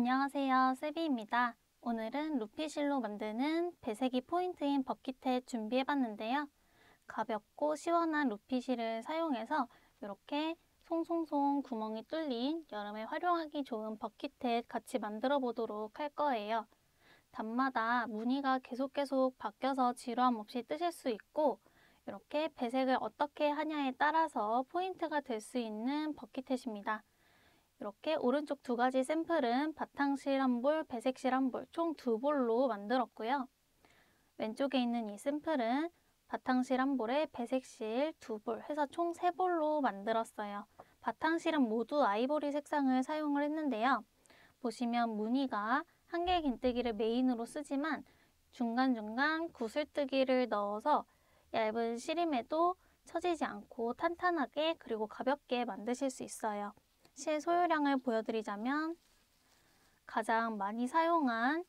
안녕하세요. 세비입니다. 오늘은 루피실로 만드는 배색이 포인트인 bucket hat 준비해봤는데요. 가볍고 시원한 루피실을 사용해서 이렇게 송송송 구멍이 뚫린 여름에 활용하기 좋은 bucket hat 같이 만들어 보도록 할 거예요. 단마다 무늬가 계속 계속 바뀌어서 지루함 없이 뜨실 수 있고 이렇게 배색을 어떻게 하냐에 따라서 포인트가 될 수 있는 bucket hat입니다. 이렇게 오른쪽 두 가지 샘플은 바탕실 한 볼, 배색실 한 볼, 총 두 볼로 만들었고요. 왼쪽에 있는 이 샘플은 바탕실 한 볼에 배색실 두 볼 해서 총 세 볼로 만들었어요. 바탕실은 모두 아이보리 색상을 사용을 했는데요. 보시면 무늬가 한개 긴뜨기를 메인으로 쓰지만 중간중간 구슬뜨기를 넣어서 얇은 시림에도 처지지 않고 탄탄하게 그리고 가볍게 만드실 수 있어요. 실 소요량을 보여드리자면 가장 많이 사용한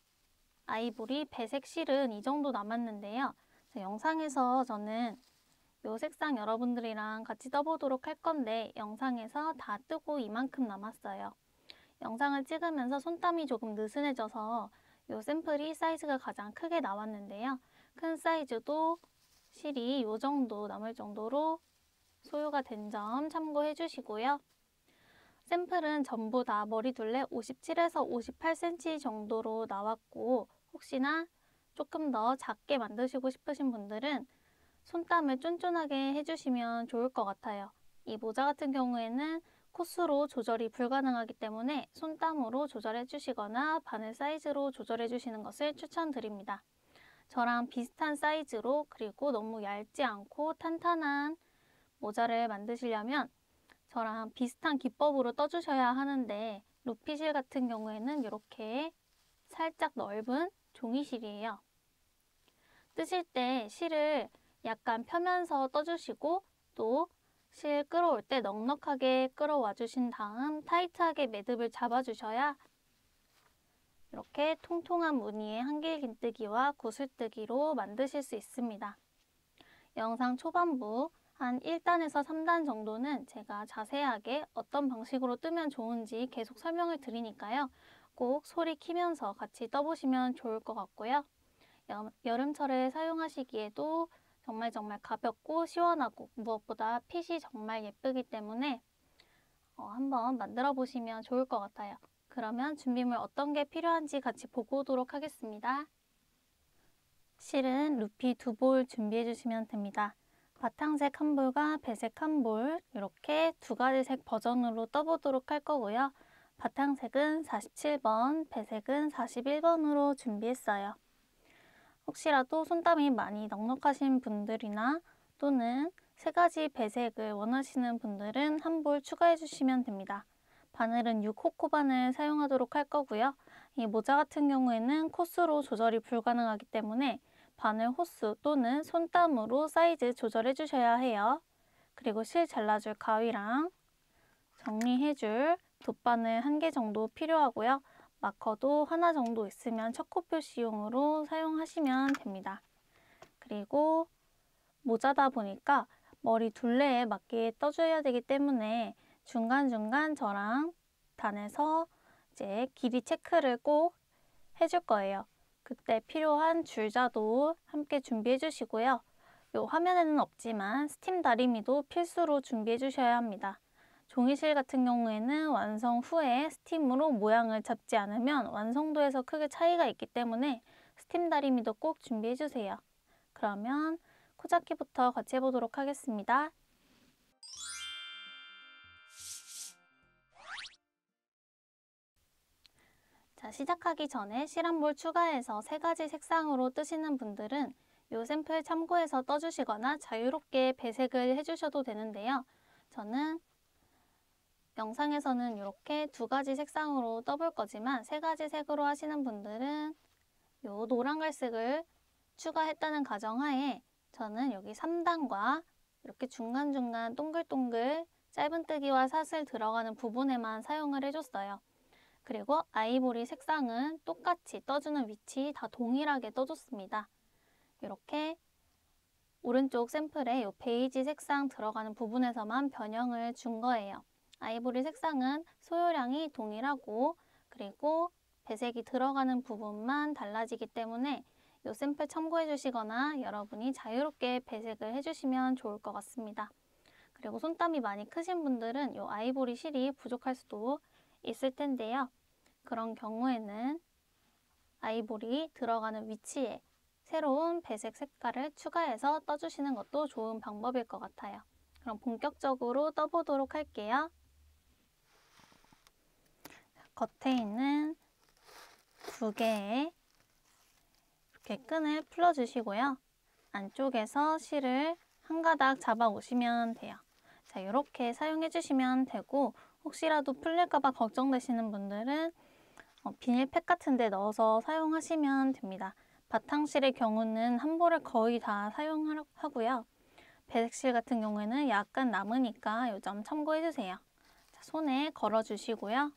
아이보리 배색 실은 이 정도 남았는데요. 영상에서 저는 이 색상 여러분들이랑 같이 떠보도록 할 건데 영상에서 다 뜨고 이만큼 남았어요. 영상을 찍으면서 손땀이 조금 느슨해져서 이 샘플이 사이즈가 가장 크게 나왔는데요. 큰 사이즈도 실이 이 정도 남을 정도로 소요가 된 점 참고해 주시고요. 샘플은 전부 다 머리 둘레 57에서 58cm 정도로 나왔고 혹시나 조금 더 작게 만드시고 싶으신 분들은 손땀을 쫀쫀하게 해주시면 좋을 것 같아요. 이 모자 같은 경우에는 코스로 조절이 불가능하기 때문에 손땀으로 조절해 주시거나 바늘 사이즈로 조절해 주시는 것을 추천드립니다. 저랑 비슷한 사이즈로 그리고 너무 얇지 않고 탄탄한 모자를 만드시려면 저랑 비슷한 기법으로 떠주셔야 하는데 루피실 같은 경우에는 이렇게 살짝 넓은 종이실이에요. 뜨실 때 실을 약간 펴면서 떠주시고 또 실 끌어올 때 넉넉하게 끌어와 주신 다음 타이트하게 매듭을 잡아주셔야 이렇게 통통한 무늬의 한길긴뜨기와 구슬뜨기로 만드실 수 있습니다. 영상 초반부 한 1단에서 3단 정도는 제가 자세하게 어떤 방식으로 뜨면 좋은지 계속 설명을 드리니까요. 꼭 소리 키면서 같이 떠보시면 좋을 것 같고요. 여름철에 사용하시기에도 정말 정말 가볍고 시원하고 무엇보다 핏이 정말 예쁘기 때문에 어, 한번 만들어 보시면 좋을 것 같아요. 그러면 준비물 어떤 게 필요한지 같이 보고 오도록 하겠습니다. 실은 루피 두 볼 준비해 주시면 됩니다. 바탕색 한 볼과 배색 한 볼 이렇게 두 가지 색 버전으로 떠보도록 할 거고요. 바탕색은 47번, 배색은 41번으로 준비했어요. 혹시라도 손땀이 많이 넉넉하신 분들이나 또는 세 가지 배색을 원하시는 분들은 한 볼 추가해 주시면 됩니다. 바늘은 6호코 바늘 사용하도록 할 거고요. 이 모자 같은 경우에는 코스로 조절이 불가능하기 때문에 바늘 호수 또는 손땀으로 사이즈 조절해 주셔야 해요. 그리고 실 잘라줄 가위랑 정리해줄 돗바늘 한 개 정도 필요하고요. 마커도 하나 정도 있으면 척코 표시용으로 사용하시면 됩니다. 그리고 모자다 보니까 머리 둘레에 맞게 떠줘야 되기 때문에 중간중간 저랑 단에서 이제 길이 체크를 꼭 해줄 거예요. 그때 필요한 줄자도 함께 준비해 주시고요. 요 화면에는 없지만 스팀 다리미도 필수로 준비해 주셔야 합니다. 종이실 같은 경우에는 완성 후에 스팀으로 모양을 잡지 않으면 완성도에서 크게 차이가 있기 때문에 스팀 다리미도 꼭 준비해 주세요. 그러면 코잡기부터 같이 해보도록 하겠습니다. 자, 시작하기 전에 실한볼 추가해서 세 가지 색상으로 뜨시는 분들은 이 샘플 참고해서 떠주시거나 자유롭게 배색을 해주셔도 되는데요. 저는 영상에서는 이렇게 두 가지 색상으로 떠볼 거지만 세 가지 색으로 하시는 분들은 이 노란 갈색을 추가했다는 가정하에 저는 여기 3단과 이렇게 중간중간 동글동글 짧은뜨기와 사슬 들어가는 부분에만 사용을 해줬어요. 그리고 아이보리 색상은 똑같이 떠주는 위치 다 동일하게 떠줬습니다. 이렇게 오른쪽 샘플에 이 베이지 색상 들어가는 부분에서만 변형을 준 거예요. 아이보리 색상은 소요량이 동일하고 그리고 배색이 들어가는 부분만 달라지기 때문에 이 샘플 참고해 주시거나 여러분이 자유롭게 배색을 해주시면 좋을 것 같습니다. 그리고 손땀이 많이 크신 분들은 이 아이보리 실이 부족할 수도 있을 텐데요. 그런 경우에는 아이보리 들어가는 위치에 새로운 배색 색깔을 추가해서 떠주시는 것도 좋은 방법일 것 같아요. 그럼 본격적으로 떠보도록 할게요. 겉에 있는 두 개의 이렇게 끈을 풀어주시고요. 안쪽에서 실을 한 가닥 잡아 오시면 돼요. 자, 이렇게 사용해 주시면 되고 혹시라도 풀릴까 봐 걱정되시는 분들은 어, 비닐팩 같은 데 넣어서 사용하시면 됩니다. 바탕실의 경우는 한 볼을 거의 다 사용하고요. 배색실 같은 경우에는 약간 남으니까 이 점 참고해 주세요. 자, 손에 걸어 주시고요.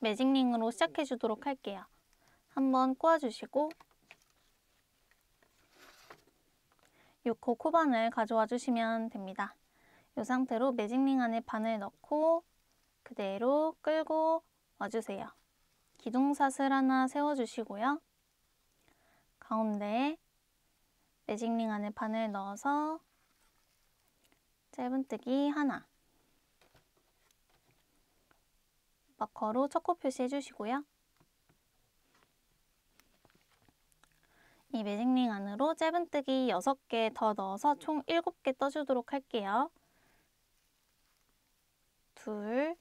매직링으로 시작해 주도록 할게요. 한번 꼬아주시고 6호 코반을 가져와 주시면 됩니다. 이 상태로 매직링 안에 바늘 넣고 그대로 끌고 와주세요. 기둥사슬 하나 세워주시고요. 가운데에 매직링 안에 바늘 넣어서 짧은뜨기 하나 마커로 첫코 표시해 주시고요. 이 매직링 안으로 짧은뜨기 6개 더 넣어서 총 7개 떠주도록 할게요. 둘,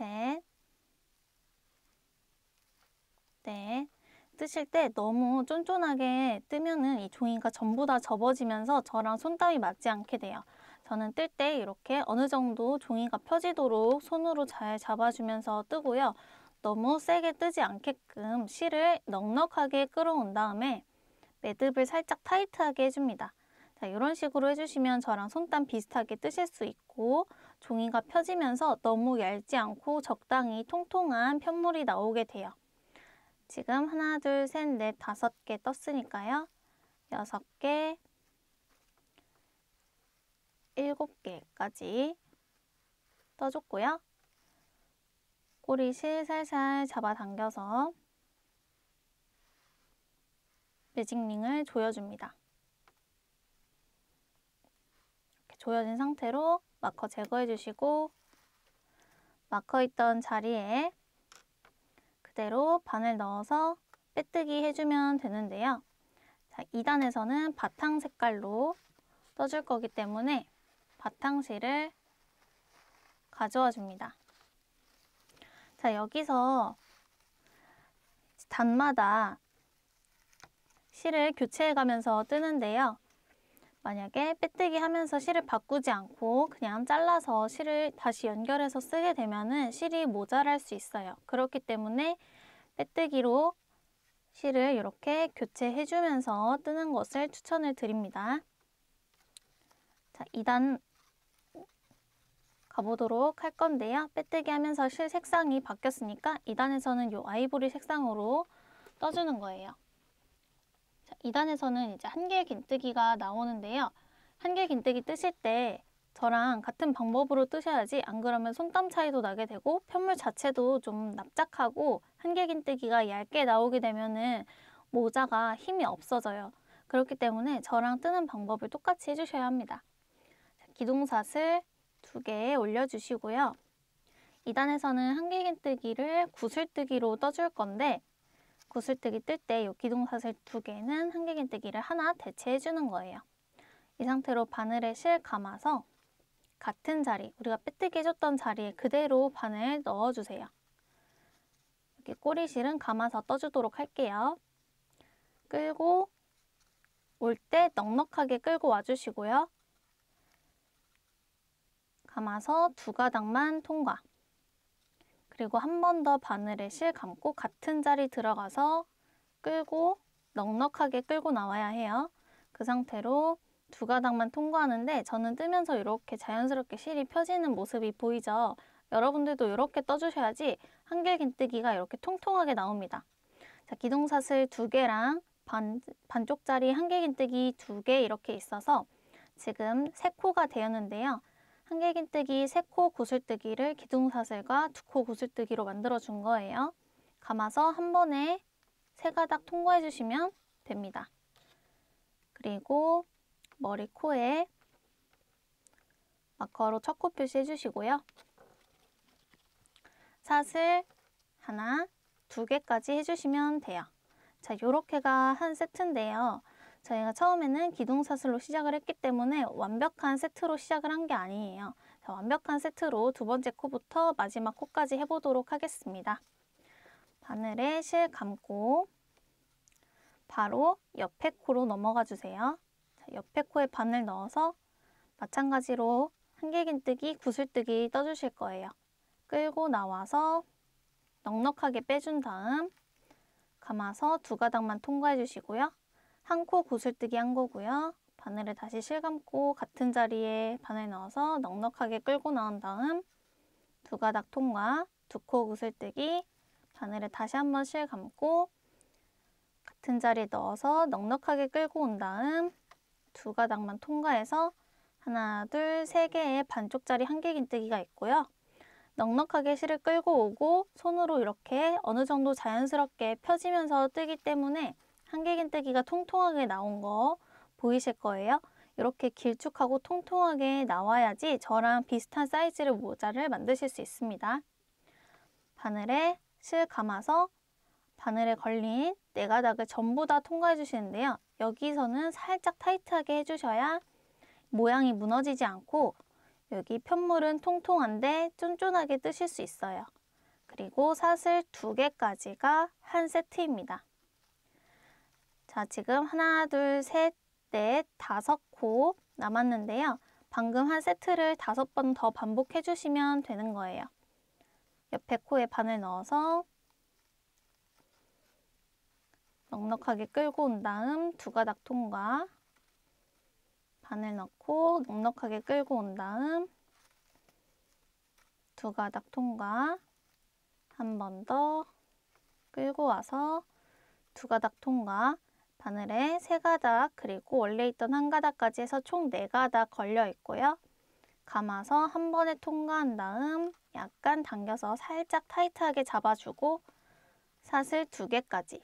셋, 넷. 뜨실 때 너무 쫀쫀하게 뜨면은 이 종이가 전부 다 접어지면서 저랑 손땀이 맞지 않게 돼요. 저는 뜰 때 이렇게 어느 정도 종이가 펴지도록 손으로 잘 잡아주면서 뜨고요. 너무 세게 뜨지 않게끔 실을 넉넉하게 끌어온 다음에 매듭을 살짝 타이트하게 해줍니다. 자, 이런 식으로 해주시면 저랑 손땀 비슷하게 뜨실 수 있고 종이가 펴지면서 너무 얇지 않고 적당히 통통한 편물이 나오게 돼요. 지금 하나, 둘, 셋, 넷, 다섯 개 떴으니까요. 여섯 개, 일곱 개까지 떠줬고요. 꼬리실 살살 잡아당겨서 매직링을 조여줍니다. 이렇게 조여진 상태로 마커 제거해 주시고 마커 있던 자리에 그대로 바늘 넣어서 빼뜨기 해주면 되는데요. 자, 2단에서는 바탕 색깔로 떠줄 거기 때문에 바탕실을 가져와 줍니다. 자, 여기서 단마다 실을 교체해 가면서 뜨는데요. 만약에 빼뜨기 하면서 실을 바꾸지 않고 그냥 잘라서 실을 다시 연결해서 쓰게 되면 실이 모자랄 수 있어요. 그렇기 때문에 빼뜨기로 실을 이렇게 교체해 주면서 뜨는 것을 추천을 드립니다. 자, 2단 가보도록 할 건데요. 빼뜨기 하면서 실 색상이 바뀌었으니까 2단에서는 이 아이보리 색상으로 떠주는 거예요. 자, 2단에서는 이제 한개 긴뜨기가 나오는데요. 한개 긴뜨기 뜨실 때 저랑 같은 방법으로 뜨셔야지 안 그러면 손땀 차이도 나게 되고 편물 자체도 좀 납작하고 한개 긴뜨기가 얇게 나오게 되면은 모자가 힘이 없어져요. 그렇기 때문에 저랑 뜨는 방법을 똑같이 해주셔야 합니다. 기둥사슬 두 개 올려주시고요. 2단에서는 한길긴뜨기를 구슬뜨기로 떠줄 건데 구슬뜨기 뜰 때 이 기둥사슬 두 개는 한길긴뜨기를 하나 대체해주는 거예요. 이 상태로 바늘에 실 감아서 같은 자리, 우리가 빼뜨기 해줬던 자리에 그대로 바늘 넣어주세요. 이렇게 꼬리실은 감아서 떠주도록 할게요. 끌고 올 때 넉넉하게 끌고 와주시고요. 감아서 두 가닥만 통과. 그리고 한 번 더 바늘에 실 감고 같은 자리 들어가서 끌고 넉넉하게 끌고 나와야 해요. 그 상태로 두 가닥만 통과하는데 저는 뜨면서 이렇게 자연스럽게 실이 펴지는 모습이 보이죠? 여러분들도 이렇게 떠주셔야지 한길긴뜨기가 이렇게 통통하게 나옵니다. 자, 기둥사슬 두 개랑 반, 반쪽짜리 한길긴뜨기 두 개 이렇게 있어서 지금 세 코가 되었는데요. 한길긴뜨기 3코 구슬뜨기를 기둥사슬과 2코 구슬뜨기로 만들어 준 거예요. 감아서 한 번에 세 가닥 통과해 주시면 됩니다. 그리고 머리 코에 마커로 첫 코 표시해 주시고요. 사슬 하나, 두 개까지 해주시면 돼요. 자, 요렇게가 한 세트인데요. 저희가 처음에는 기둥사슬로 시작을 했기 때문에 완벽한 세트로 시작을 한 게 아니에요. 자, 완벽한 세트로 두 번째 코부터 마지막 코까지 해보도록 하겠습니다. 바늘에 실 감고 바로 옆에 코로 넘어가 주세요. 자, 옆에 코에 바늘 넣어서 마찬가지로 한길긴뜨기, 구슬뜨기 떠주실 거예요. 끌고 나와서 넉넉하게 빼준 다음 감아서 두 가닥만 통과해 주시고요. 한 코 구슬뜨기 한 거고요. 바늘을 다시 실감고 같은 자리에 바늘 넣어서 넉넉하게 끌고 나온 다음 두 가닥 통과, 두 코 구슬뜨기, 바늘을 다시 한번 실감고 같은 자리에 넣어서 넉넉하게 끌고 온 다음 두 가닥만 통과해서 하나, 둘, 세 개의 반쪽짜리 한길긴뜨기가 있고요. 넉넉하게 실을 끌고 오고 손으로 이렇게 어느 정도 자연스럽게 펴지면서 뜨기 때문에 한길긴뜨기가 통통하게 나온 거 보이실 거예요. 이렇게 길쭉하고 통통하게 나와야지 저랑 비슷한 사이즈의 모자를 만드실 수 있습니다. 바늘에 실 감아서 바늘에 걸린 네 가닥을 전부 다 통과해 주시는데요. 여기서는 살짝 타이트하게 해주셔야 모양이 무너지지 않고 여기 편물은 통통한데 쫀쫀하게 뜨실 수 있어요. 그리고 사슬 두 개까지가 한 세트입니다. 자, 지금 하나, 둘, 셋, 넷, 다섯 코 남았는데요. 방금 한 세트를 다섯 번 더 반복해 주시면 되는 거예요. 옆에 코에 바늘 넣어서 넉넉하게 끌고 온 다음 두 가닥 통과 바늘 넣고 넉넉하게 끌고 온 다음 두 가닥 통과 한 번 더 끌고 와서 두 가닥 통과 바늘에 세 가닥 그리고 원래 있던 한 가닥까지 해서 총 네 가닥 걸려 있고요. 감아서 한 번에 통과한 다음 약간 당겨서 살짝 타이트하게 잡아주고 사슬 두 개까지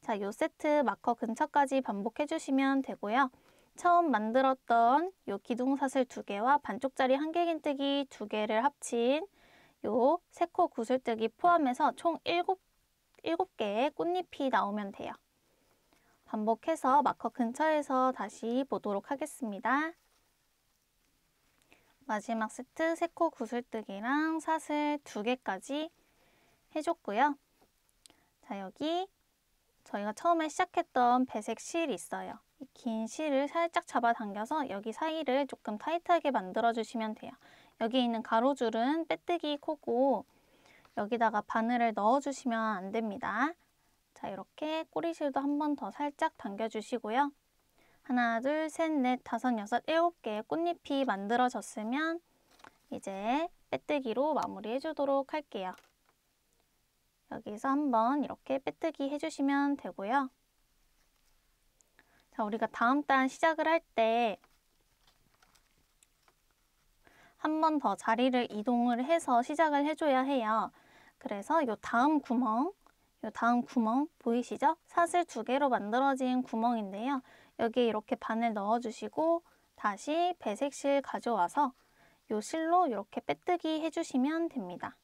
자, 요 세트 마커 근처까지 반복해 주시면 되고요. 처음 만들었던 요 기둥사슬 두 개와 반쪽짜리 한길긴뜨기 두 개를 합친 요 세코 구슬뜨기 포함해서 총 일곱, 일곱 개의 꽃잎이 나오면 돼요. 반복해서 마커 근처에서 다시 보도록 하겠습니다. 마지막 세트 세코 구슬뜨기랑 사슬 두 개까지 해줬고요. 자, 여기 저희가 처음에 시작했던 배색 실이 있어요. 긴 실을 살짝 잡아당겨서 여기 사이를 조금 타이트하게 만들어 주시면 돼요. 여기 있는 가로줄은 빼뜨기 코고 여기다가 바늘을 넣어 주시면 안 됩니다. 자 이렇게 꼬리실도 한 번 더 살짝 당겨주시고요. 하나, 둘, 셋, 넷, 다섯, 여섯, 일곱 개의 꽃잎이 만들어졌으면 이제 빼뜨기로 마무리해 주도록 할게요. 여기서 한번 이렇게 빼뜨기 해주시면 되고요. 자, 우리가 다음 단 시작을 할 때 한 번 더 자리를 이동을 해서 시작을 해줘야 해요. 그래서 이 다음 구멍, 이 다음 구멍 보이시죠? 사슬 두 개로 만들어진 구멍인데요. 여기에 이렇게 바늘 넣어주시고 다시 배색실 가져와서 이 실로 이렇게 빼뜨기 해주시면 됩니다.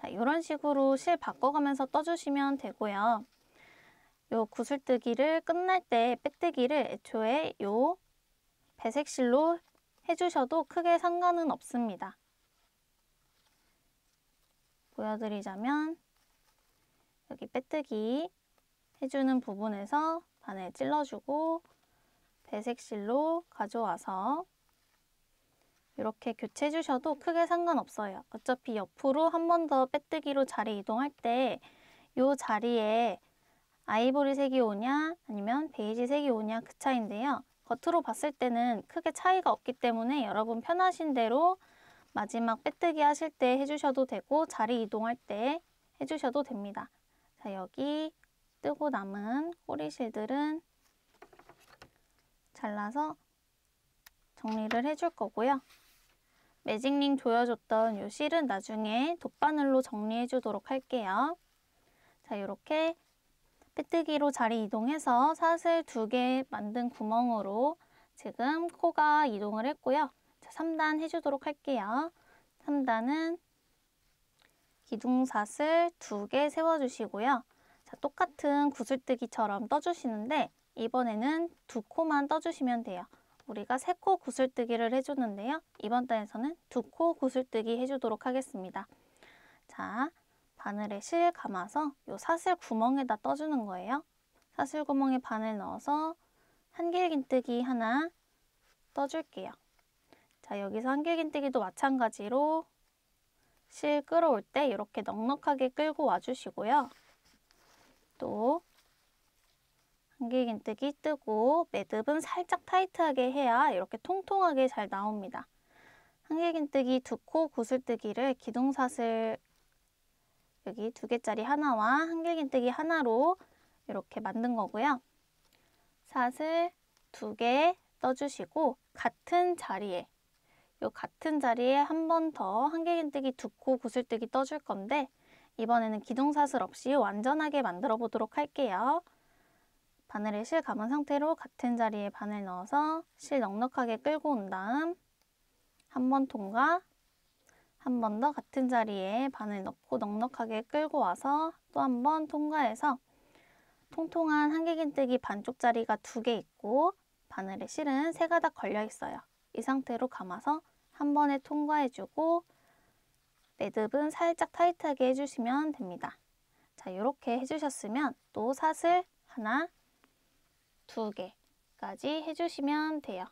자, 이런 식으로 실 바꿔가면서 떠주시면 되고요. 요 구슬뜨기를 끝날 때 빼뜨기를 애초에 요 배색실로 해주셔도 크게 상관은 없습니다. 보여드리자면 여기 빼뜨기 해주는 부분에서 바늘 찔러주고 배색 실로 가져와서 이렇게 교체해 주셔도 크게 상관없어요. 어차피 옆으로 한 번 더 빼뜨기로 자리 이동할 때 이 자리에 아이보리 색이 오냐 아니면 베이지 색이 오냐 그 차이인데요. 겉으로 봤을 때는 크게 차이가 없기 때문에 여러분 편하신 대로 마지막 빼뜨기 하실 때 해주셔도 되고 자리 이동할 때 해주셔도 됩니다. 자 여기 뜨고 남은 꼬리실들은 잘라서 정리를 해줄 거고요. 매직링 조여줬던 요 실은 나중에 돗바늘로 정리해 주도록 할게요. 자, 이렇게 빼뜨기로 자리 이동해서 사슬 두 개 만든 구멍으로 지금 코가 이동을 했고요. 자, 3단 해주도록 할게요. 3단은 기둥사슬 두개 세워주시고요. 자, 똑같은 구슬뜨기처럼 떠주시는데 이번에는 두 코만 떠주시면 돼요. 우리가 세 코 구슬뜨기를 해주는데요. 이번 단에서는 두 코 구슬뜨기 해주도록 하겠습니다. 자, 바늘에 실 감아서 요 사슬 구멍에다 떠주는 거예요. 사슬 구멍에 바늘 넣어서 한길긴뜨기 하나 떠줄게요. 자, 여기서 한길긴뜨기도 마찬가지로 실 끌어올 때 이렇게 넉넉하게 끌고 와주시고요. 또 한길긴뜨기 뜨고 매듭은 살짝 타이트하게 해야 이렇게 통통하게 잘 나옵니다. 한길긴뜨기 두 코 구슬뜨기를 기둥사슬 여기 두 개짜리 하나와 한길긴뜨기 하나로 이렇게 만든 거고요. 사슬 두 개 떠주시고 같은 자리에 요 같은 자리에 한 번 더 한길긴뜨기 두 코 구슬뜨기 떠줄 건데 이번에는 기둥사슬 없이 완전하게 만들어 보도록 할게요. 바늘에 실 감은 상태로 같은 자리에 바늘 넣어서 실 넉넉하게 끌고 온 다음 한 번 통과 한 번 더 같은 자리에 바늘 넣고 넉넉하게 끌고 와서 또 한 번 통과해서 통통한 한길긴뜨기 반쪽 자리가 두 개 있고 바늘에 실은 세 가닥 걸려 있어요. 이 상태로 감아서 한 번에 통과해주고 매듭은 살짝 타이트하게 해주시면 됩니다. 자, 이렇게 해주셨으면 또 사슬 하나, 두 개까지 해주시면 돼요.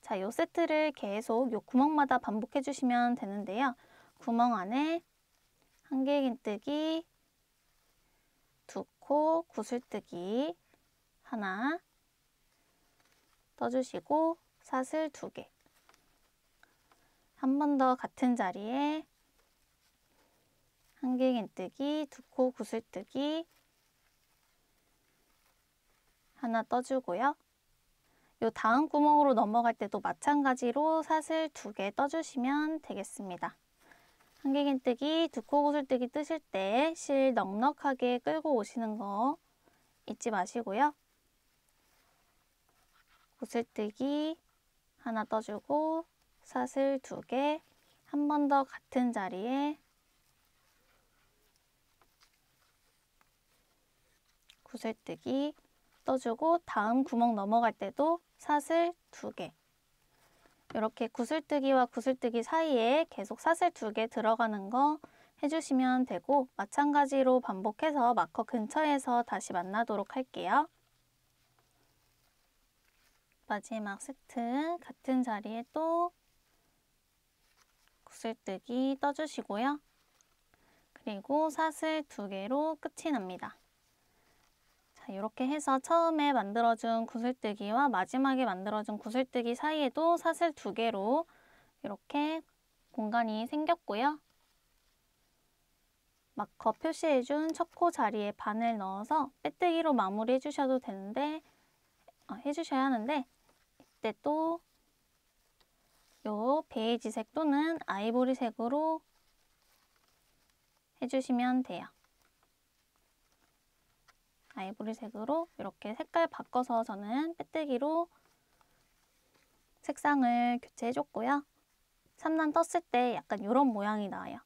자, 요 세트를 계속 요 구멍마다 반복해 주시면 되는데요. 구멍 안에 한길긴뜨기, 두 코, 구슬뜨기 하나 떠주시고 사슬 두 개. 한 번 더 같은 자리에 한길긴뜨기, 두 코 구슬뜨기 하나 떠주고요. 요 다음 구멍으로 넘어갈 때도 마찬가지로 사슬 두 개 떠주시면 되겠습니다. 한길긴뜨기, 두 코 구슬뜨기 뜨실 때 실 넉넉하게 끌고 오시는 거 잊지 마시고요. 구슬뜨기 하나 떠주고 사슬 두 개, 한 번 더 같은 자리에 구슬뜨기 떠주고 다음 구멍 넘어갈 때도 사슬 두 개. 이렇게 구슬뜨기와 구슬뜨기 사이에 계속 사슬 두개 들어가는 거 해주시면 되고 마찬가지로 반복해서 마커 근처에서 다시 만나도록 할게요. 마지막 세트 같은 자리에 또 구슬뜨기 떠주시고요. 그리고 사슬 두 개로 끝이 납니다. 자, 이렇게 해서 처음에 만들어준 구슬뜨기와 마지막에 만들어준 구슬뜨기 사이에도 사슬 두 개로 이렇게 공간이 생겼고요. 마커 표시해준 첫코 자리에 바늘 넣어서 빼뜨기로 마무리해 주셔도 되는데 어, 해주셔야 하는데 이때 또 요 베이지색 또는 아이보리색으로 해주시면 돼요. 아이보리색으로 이렇게 색깔 바꿔서 저는 빼뜨기로 색상을 교체해줬고요. 3단 떴을 때 약간 이런 모양이 나와요.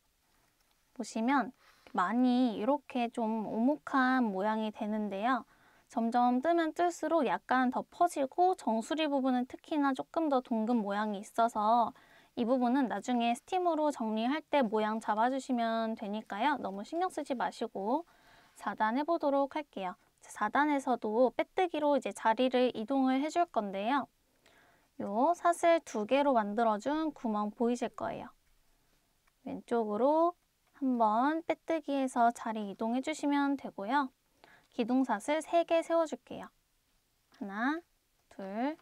보시면 많이 이렇게 좀 오목한 모양이 되는데요. 점점 뜨면 뜰수록 약간 더 퍼지고 정수리 부분은 특히나 조금 더 둥근 모양이 있어서 이 부분은 나중에 스팀으로 정리할 때 모양 잡아주시면 되니까요. 너무 신경 쓰지 마시고 4단 해보도록 할게요. 4단에서도 빼뜨기로 이제 자리를 이동을 해줄 건데요. 요 사슬 두 개로 만들어준 구멍 보이실 거예요. 왼쪽으로 한번 빼뜨기해서 자리 이동해 주시면 되고요. 기둥사슬 3개 세워줄게요. 하나, 둘,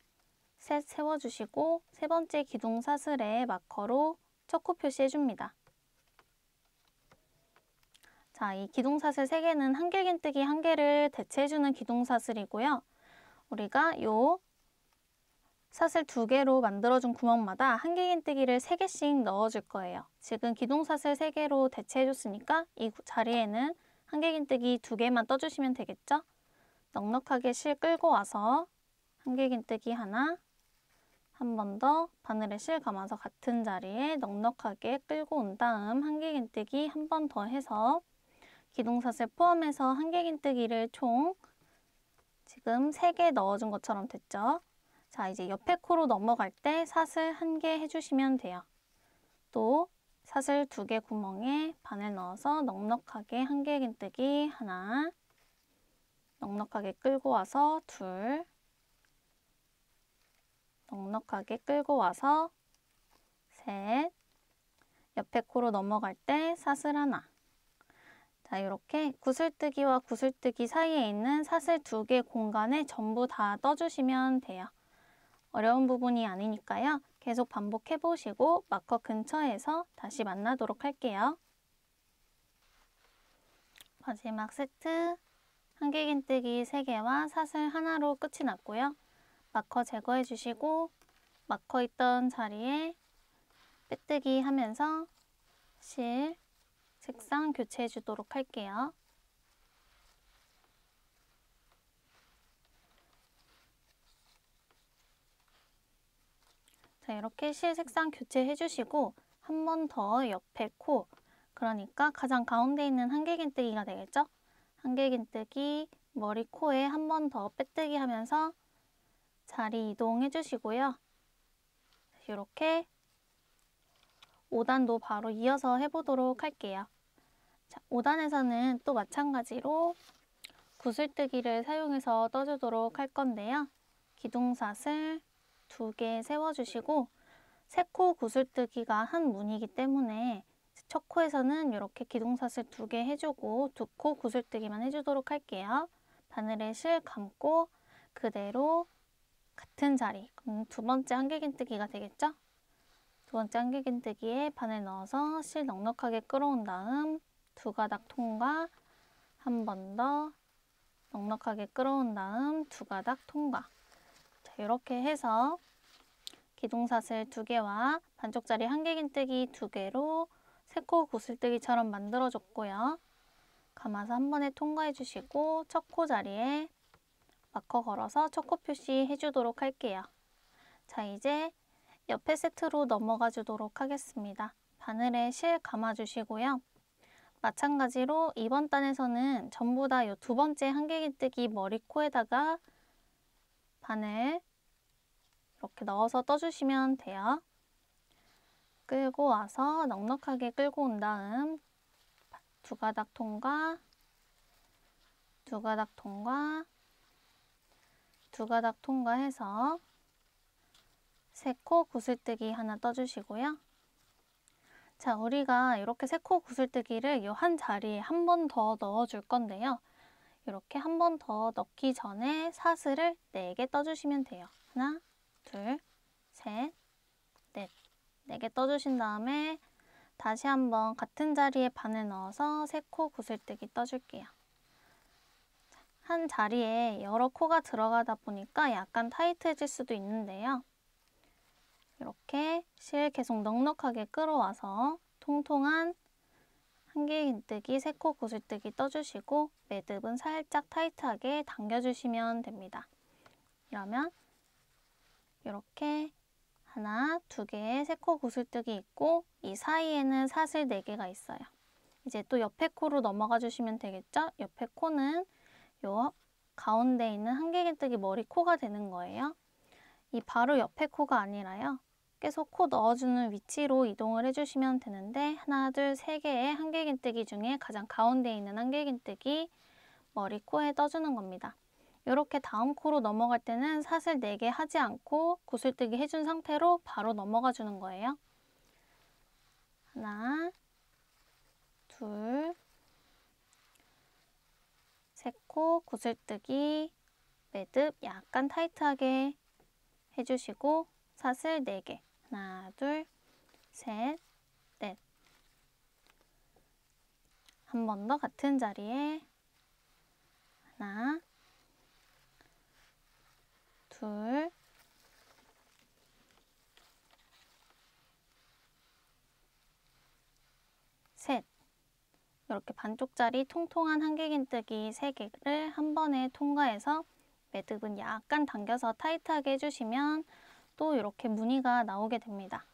셋 세워주시고 세 번째 기둥사슬에 마커로 첫코 표시해줍니다. 자, 이 기둥사슬 3개는 한길긴뜨기 1개를 대체해주는 기둥사슬이고요. 우리가 요 사슬 두 개로 만들어준 구멍마다 한길긴뜨기를 세 개씩 넣어줄 거예요. 지금 기둥사슬 세 개로 대체해줬으니까 이 자리에는 한길긴뜨기 두 개만 떠주시면 되겠죠? 넉넉하게 실 끌고 와서 한길긴뜨기 하나, 한 번 더 바늘에 실 감아서 같은 자리에 넉넉하게 끌고 온 다음 한길긴뜨기 한 번 더 해서 기둥사슬 포함해서 한길긴뜨기를 총 지금 세개 넣어준 것처럼 됐죠? 자, 이제 옆에 코로 넘어갈 때 사슬 한 개 해주시면 돼요. 또 사슬 두 개 구멍에 바늘 넣어서 넉넉하게 한 개 긴뜨기 하나 넉넉하게 끌고 와서 둘 넉넉하게 끌고 와서 셋 옆에 코로 넘어갈 때 사슬 하나 자 이렇게 구슬뜨기와 구슬뜨기 사이에 있는 사슬 두 개 공간에 전부 다 떠주시면 돼요. 어려운 부분이 아니니까요. 계속 반복해 보시고 마커 근처에서 다시 만나도록 할게요. 마지막 세트 한길긴뜨기 3개와 사슬 하나로 끝이 났고요. 마커 제거해 주시고 마커 있던 자리에 빼뜨기 하면서 실, 색상 교체해 주도록 할게요. 자, 이렇게 실 색상 교체해 주시고 한 번 더 옆에 코 그러니까 가장 가운데 있는 한길긴뜨기가 되겠죠? 한길긴뜨기 머리 코에 한 번 더 빼뜨기 하면서 자리 이동해 주시고요. 이렇게 5단도 바로 이어서 해보도록 할게요. 자, 5단에서는 또 마찬가지로 구슬뜨기를 사용해서 떠주도록 할 건데요. 기둥사슬, 두 개 세워주시고 세코 구슬뜨기가 한 문이기 때문에 첫 코에서는 이렇게 기둥사슬 두 개 해주고 두 코 구슬뜨기만 해주도록 할게요. 바늘에 실 감고 그대로 같은 자리, 두 번째 한길긴뜨기가 되겠죠? 두 번째 한길긴뜨기에 바늘 넣어서 실 넉넉하게 끌어온 다음 두 가닥 통과 한 번 더 넉넉하게 끌어온 다음 두 가닥 통과 자, 이렇게 해서 기둥사슬 두 개와 반쪽짜리 한길긴뜨기 두 개로 세코 구슬뜨기처럼 만들어줬고요. 감아서 한 번에 통과해 주시고 첫 코 자리에 마커 걸어서 첫 코 표시 해주도록 할게요. 자 이제 옆에 세트로 넘어가 주도록 하겠습니다. 바늘에 실 감아주시고요. 마찬가지로 이번 단에서는 전부 다 이 두 번째 한길긴뜨기 머리 코에다가 바늘 이렇게 넣어서 떠주시면 돼요. 끌고 와서 넉넉하게 끌고 온 다음 두 가닥 통과, 두 가닥 통과, 두 가닥 통과해서 세 코 구슬뜨기 하나 떠주시고요. 자, 우리가 이렇게 세 코 구슬뜨기를 이 한 자리에 한 번 더 넣어줄 건데요. 이렇게 한 번 더 넣기 전에 사슬을 4개 떠주시면 돼요. 하나, 둘, 셋, 넷. 네 개 떠주신 다음에 다시 한번 같은 자리에 바늘 넣어서 세 코 구슬뜨기 떠줄게요. 한 자리에 여러 코가 들어가다 보니까 약간 타이트해질 수도 있는데요. 이렇게 실 계속 넉넉하게 끌어와서 통통한 한길 긴뜨기, 세 코 구슬뜨기 떠주시고 매듭은 살짝 타이트하게 당겨주시면 됩니다. 이러면 이렇게 하나, 두 개, 세코 구슬뜨기 있고 이 사이에는 사슬 네 개가 있어요. 이제 또 옆에 코로 넘어가 주시면 되겠죠? 옆에 코는 요 가운데 있는 한길긴뜨기 머리 코가 되는 거예요. 이 바로 옆에 코가 아니라요. 계속 코 넣어주는 위치로 이동을 해주시면 되는데 하나, 둘, 세 개의 한길긴뜨기 중에 가장 가운데 있는 한길긴뜨기 머리 코에 떠주는 겁니다. 이렇게 다음 코로 넘어갈 때는 사슬 4개 하지 않고 구슬뜨기 해준 상태로 바로 넘어가 주는 거예요. 하나, 둘, 세 코 구슬뜨기, 매듭 약간 타이트하게 해주시고 사슬 4개 하나, 둘, 셋, 넷 한 번 더 같은 자리에 하나, 둘, 셋. 이렇게 반쪽짜리 통통한 한길긴뜨기 3개를 한 번에 통과해서 매듭은 약간 당겨서 타이트하게 해주시면 또 이렇게 무늬가 나오게 됩니다.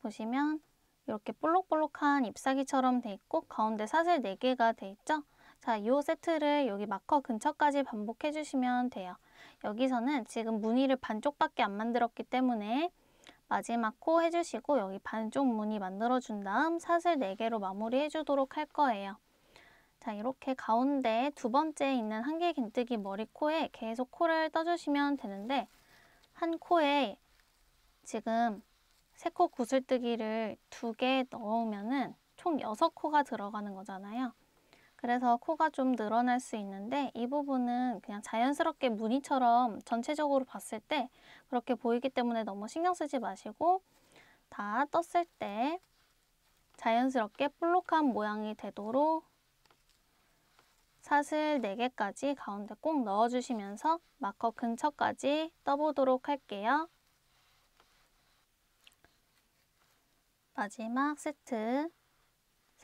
보시면 이렇게 볼록볼록한 잎사귀처럼 돼 있고 가운데 사슬 4개가 돼 있죠? 자, 이 세트를 여기 마커 근처까지 반복해 주시면 돼요. 여기서는 지금 무늬를 반쪽밖에 안 만들었기 때문에 마지막 코 해주시고 여기 반쪽 무늬 만들어준 다음 사슬 4개로 마무리 해주도록 할 거예요. 자 이렇게 가운데 두 번째 있는 한길 긴뜨기 머리 코에 계속 코를 떠주시면 되는데 한 코에 지금 세 코 구슬뜨기를 두 개 넣으면 은 총 여섯 코가 들어가는 거잖아요. 그래서 코가 좀 늘어날 수 있는데 이 부분은 그냥 자연스럽게 무늬처럼 전체적으로 봤을 때 그렇게 보이기 때문에 너무 신경 쓰지 마시고 다 떴을 때 자연스럽게 볼록한 모양이 되도록 사슬 4개까지 가운데 꼭 넣어주시면서 마커 근처까지 떠보도록 할게요. 마지막 세트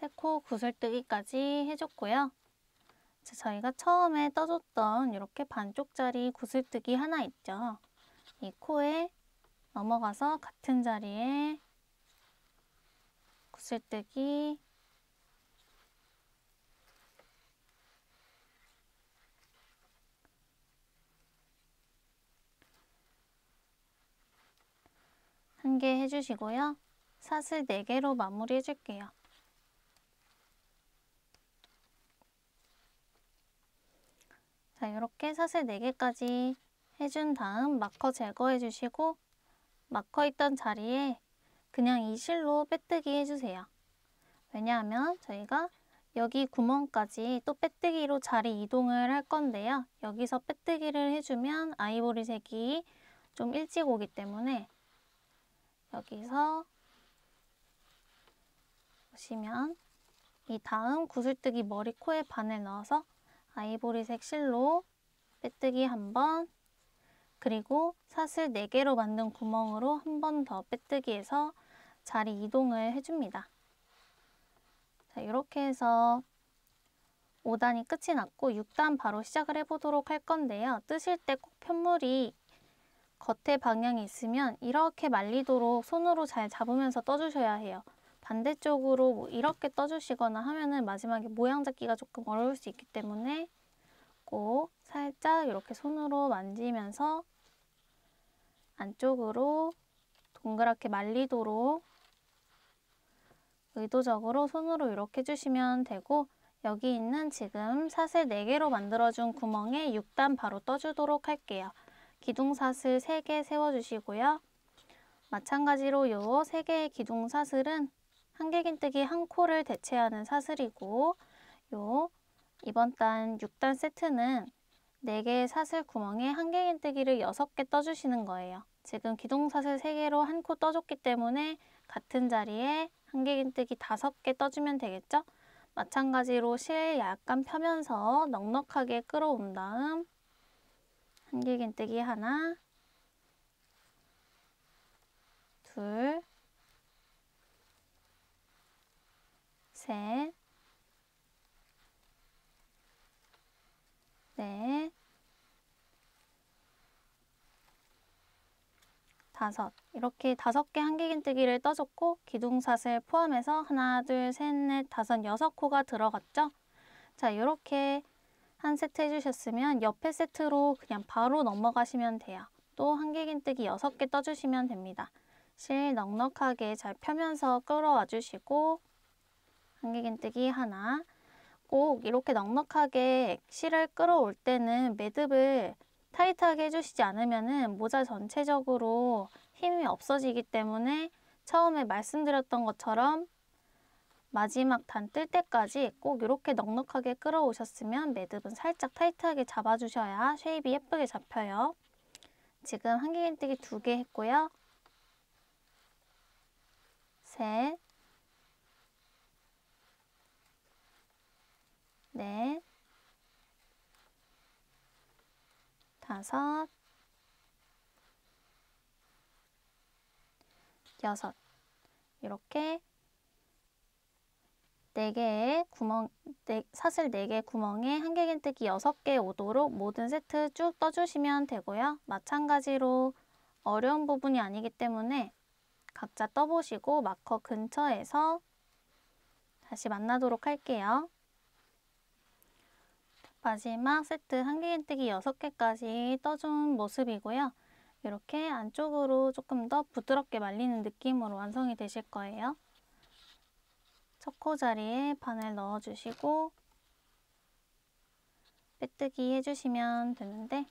세코 구슬뜨기까지 해줬고요. 저희가 처음에 떠줬던 이렇게 반쪽짜리 구슬뜨기 하나 있죠. 이 코에 넘어가서 같은 자리에 구슬뜨기 한 개 해주시고요. 사슬 4개로 마무리 해줄게요. 자, 이렇게 사슬 4개까지 해준 다음 마커 제거해 주시고 마커 있던 자리에 그냥 이 실로 빼뜨기 해주세요. 왜냐하면 저희가 여기 구멍까지 또 빼뜨기로 자리 이동을 할 건데요. 여기서 빼뜨기를 해주면 아이보리색이 좀 일찍 오기 때문에 여기서 보시면 이 다음 구슬뜨기 머리 코에 바늘 넣어서 아이보리색 실로 빼뜨기 한 번, 그리고 사슬 4개로 만든 구멍으로 한 번 더 빼뜨기해서 자리 이동을 해줍니다. 자, 이렇게 해서 5단이 끝이 났고 6단 바로 시작을 해보도록 할 건데요. 뜨실 때 꼭 편물이 겉에 방향이 있으면 이렇게 말리도록 손으로 잘 잡으면서 떠주셔야 해요. 반대쪽으로 뭐 이렇게 떠주시거나 하면은 마지막에 모양 잡기가 조금 어려울 수 있기 때문에 꼭 살짝 이렇게 손으로 만지면서 안쪽으로 동그랗게 말리도록 의도적으로 손으로 이렇게 해주시면 되고 여기 있는 지금 사슬 4개로 만들어준 구멍에 6단 바로 떠주도록 할게요. 기둥사슬 3개 세워주시고요. 마찬가지로 요 3개의 기둥사슬은 한길긴뜨기 한 코를 대체하는 사슬이고 요 이번 단 6단 세트는 4개의 사슬 구멍에 한길긴뜨기를 6개 떠주시는 거예요. 지금 기둥사슬 3개로 한 코 떠줬기 때문에 같은 자리에 한길긴뜨기 5개 떠주면 되겠죠? 마찬가지로 실 약간 펴면서 넉넉하게 끌어온 다음 한길긴뜨기 하나 둘 셋, 넷, 다섯 이렇게 다섯 개 한길긴뜨기를 떠줬고 기둥사슬 포함해서 하나, 둘, 셋, 넷, 다섯, 여섯 코가 들어갔죠? 자 이렇게 한 세트 해주셨으면 옆에 세트로 그냥 바로 넘어가시면 돼요. 또 한길긴뜨기 여섯 개 떠주시면 됩니다. 실 넉넉하게 잘 펴면서 끌어와 주시고 한길긴뜨기 하나 꼭 이렇게 넉넉하게 실을 끌어올 때는 매듭을 타이트하게 해주시지 않으면 모자 전체적으로 힘이 없어지기 때문에 처음에 말씀드렸던 것처럼 마지막 단 뜰 때까지 꼭 이렇게 넉넉하게 끌어오셨으면 매듭은 살짝 타이트하게 잡아주셔야 shape이 예쁘게 잡혀요. 지금 한길긴뜨기 두 개 했고요. 셋, 넷, 다섯, 여섯 이렇게 4개의 구멍, 네, 사슬 4개 구멍에 한길긴뜨기 6개 오도록 모든 세트 쭉 떠주시면 되고요. 마찬가지로 어려운 부분이 아니기 때문에 각자 떠보시고 마커 근처에서 다시 만나도록 할게요. 마지막 세트 한길긴뜨기 6개까지 떠준 모습이고요. 이렇게 안쪽으로 조금 더 부드럽게 말리는 느낌으로 완성이 되실 거예요. 첫코 자리에 바늘 넣어주시고 빼뜨기 해주시면 되는데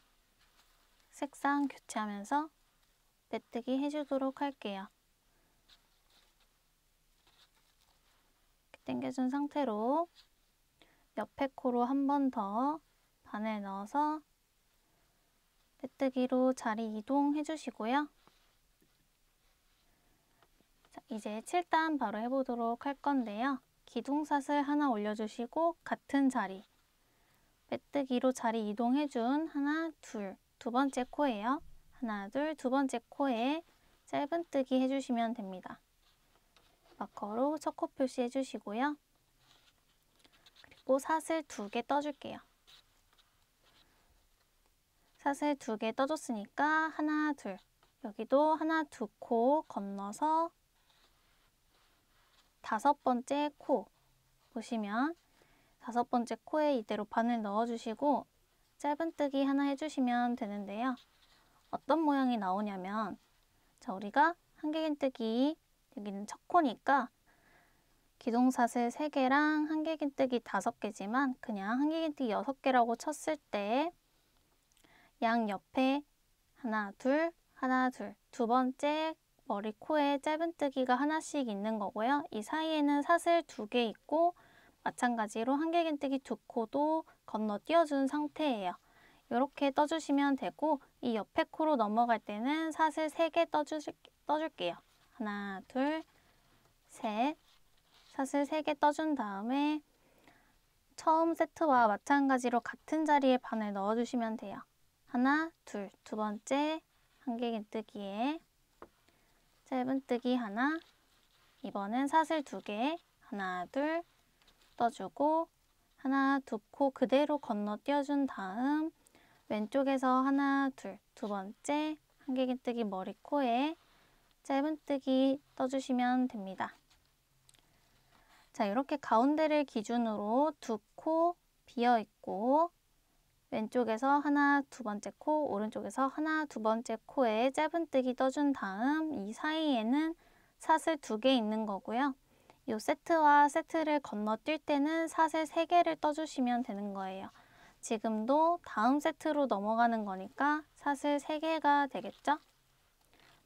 색상 교체하면서 빼뜨기 해주도록 할게요. 당겨준 상태로 옆에 코로 한 번 더 바늘 넣어서 빼뜨기로 자리 이동해 주시고요. 자, 이제 7단 바로 해보도록 할 건데요. 기둥사슬 하나 올려주시고 같은 자리 빼뜨기로 자리 이동해 준 하나, 둘, 두 번째 코예요. 하나, 둘, 두 번째 코에 짧은뜨기 해주시면 됩니다. 마커로 첫 코 표시해 주시고요. 그리고 사슬 두 개 떠줄게요. 사슬 두 개 떠줬으니까 하나, 둘. 여기도 하나, 두 코 건너서 다섯 번째 코 보시면 다섯 번째 코에 이대로 바늘 넣어주시고 짧은뜨기 하나 해주시면 되는데요. 어떤 모양이 나오냐면 자 우리가 한길긴뜨기 여기는 첫 코니까 기둥사슬 3개랑 한길긴뜨기 5개지만 그냥 한길긴뜨기 6개라고 쳤을 때 양 옆에 하나, 둘, 하나, 둘, 두 번째 머리 코에 짧은뜨기가 하나씩 있는 거고요. 이 사이에는 사슬 두 개 있고 마찬가지로 한길긴뜨기 두 코도 건너뛰어준 상태예요. 이렇게 떠주시면 되고 이 옆에 코로 넘어갈 때는 사슬 3개 떠줄게요. 하나, 둘, 셋. 사슬 3개 떠준 다음에 처음 세트와 마찬가지로 같은 자리에 바늘 넣어주시면 돼요. 하나, 둘, 두 번째 한길긴뜨기에 짧은뜨기 하나, 이번엔 사슬 두 개, 하나, 둘 떠주고 하나, 두 코 그대로 건너뛰어준 다음 왼쪽에서 하나, 둘, 두 번째 한길긴뜨기 머리 코에 짧은뜨기 떠주시면 됩니다. 자, 이렇게 가운데를 기준으로 두 코 비어 있고 왼쪽에서 하나, 두 번째 코, 오른쪽에서 하나, 두 번째 코에 짧은뜨기 떠준 다음 이 사이에는 사슬 두 개 있는 거고요. 이 세트와 세트를 건너뛸 때는 사슬 세 개를 떠주시면 되는 거예요. 지금도 다음 세트로 넘어가는 거니까 사슬 세 개가 되겠죠?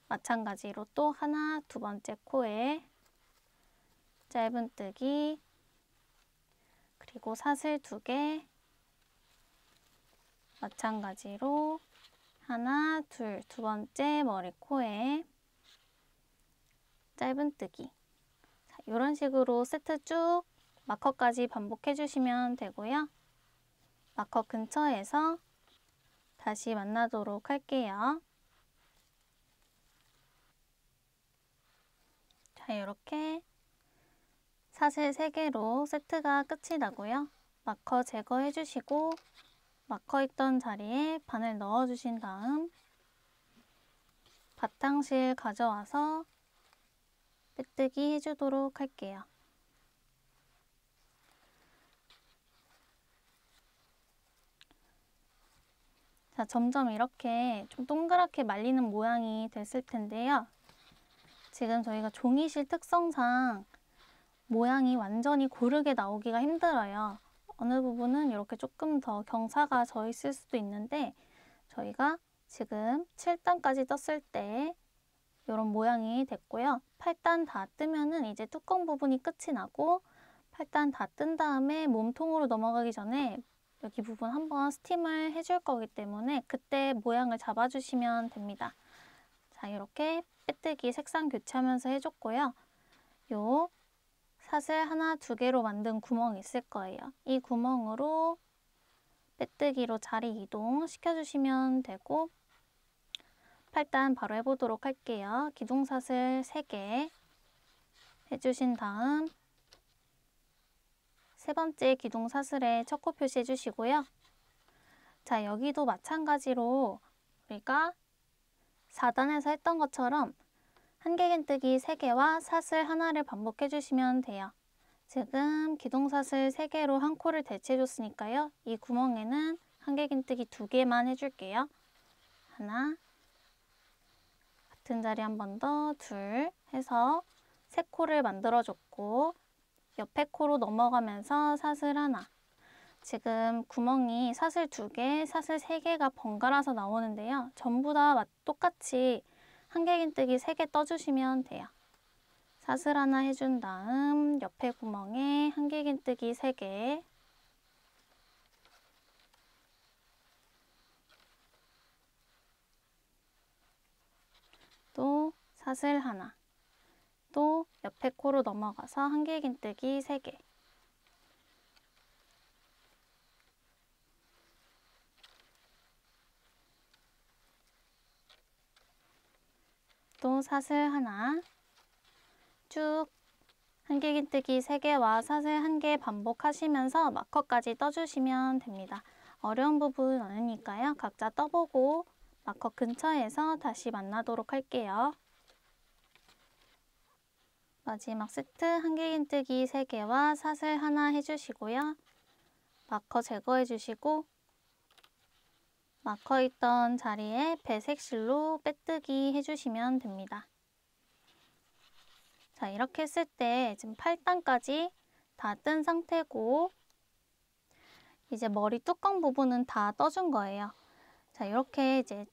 마찬가지로 또 하나, 두 번째 코에 짧은뜨기 그리고 사슬 두 개 마찬가지로 하나, 둘, 두 번째 머리 코에 짧은뜨기 이런 식으로 세트 쭉 마커까지 반복해 주시면 되고요. 마커 근처에서 다시 만나도록 할게요. 자, 이렇게 사슬 3개로 세트가 끝이 나고요. 마커 제거해 주시고 마커 있던 자리에 바늘 넣어 주신 다음 바탕실 가져와서 빼뜨기 해주도록 할게요. 자, 점점 이렇게 좀 동그랗게 말리는 모양이 됐을 텐데요. 지금 저희가 종이실 특성상 모양이 완전히 고르게 나오기가 힘들어요. 어느 부분은 이렇게 조금 더 경사가 져 있을 수도 있는데 저희가 지금 7단까지 떴을 때 이런 모양이 됐고요. 8단 다 뜨면은 이제 뚜껑 부분이 끝이 나고 8단 다 뜬 다음에 몸통으로 넘어가기 전에 여기 부분 한번 스팀을 해줄 거기 때문에 그때 모양을 잡아주시면 됩니다. 자, 이렇게 빼뜨기 색상 교체하면서 해줬고요. 요 사슬 하나, 두 개로 만든 구멍이 있을 거예요. 이 구멍으로 빼뜨기로 자리 이동 시켜주시면 되고 8단 바로 해보도록 할게요. 기둥사슬 3개 해주신 다음 세 번째 기둥 사슬에 첫 코 표시해 주시고요. 자, 여기도 마찬가지로 우리가 4단에서 했던 것처럼 한길긴뜨기 3개와 사슬 하나를 반복해 주시면 돼요. 지금 기둥사슬 3개로 한 코를 대체해 줬으니까요. 이 구멍에는 한길긴뜨기 2개만 해줄게요. 하나, 같은 자리 한 번 더, 둘 해서 세 코를 만들어줬고 옆에 코로 넘어가면서 사슬 하나 지금 구멍이 사슬 두 개, 사슬 세 개가 번갈아서 나오는데요. 전부 다 똑같이 한길긴뜨기 세개 떠주시면 돼요. 사슬 하나 해준 다음 옆에 구멍에 한길긴뜨기 세 개, 또 사슬 하나, 또 옆에 코로 넘어가서 한길긴뜨기 3개 또 사슬 하나 쭉 한길긴뜨기 3개와 사슬 1개 반복하시면서 마커까지 떠주시면 됩니다. 어려운 부분 많으니까요. 각자 떠보고 마커 근처에서 다시 만나도록 할게요. 마지막 세트 한길긴뜨기 3개와 사슬 하나 해주시고요. 마커 제거해주시고 마커 있던 자리에 배색 실로 빼뜨기 해주시면 됩니다. 자 이렇게 했을 때 지금 8단까지 다 뜬 상태고 이제 머리 뚜껑 부분은 다 떠준 거예요. 자 이렇게 이제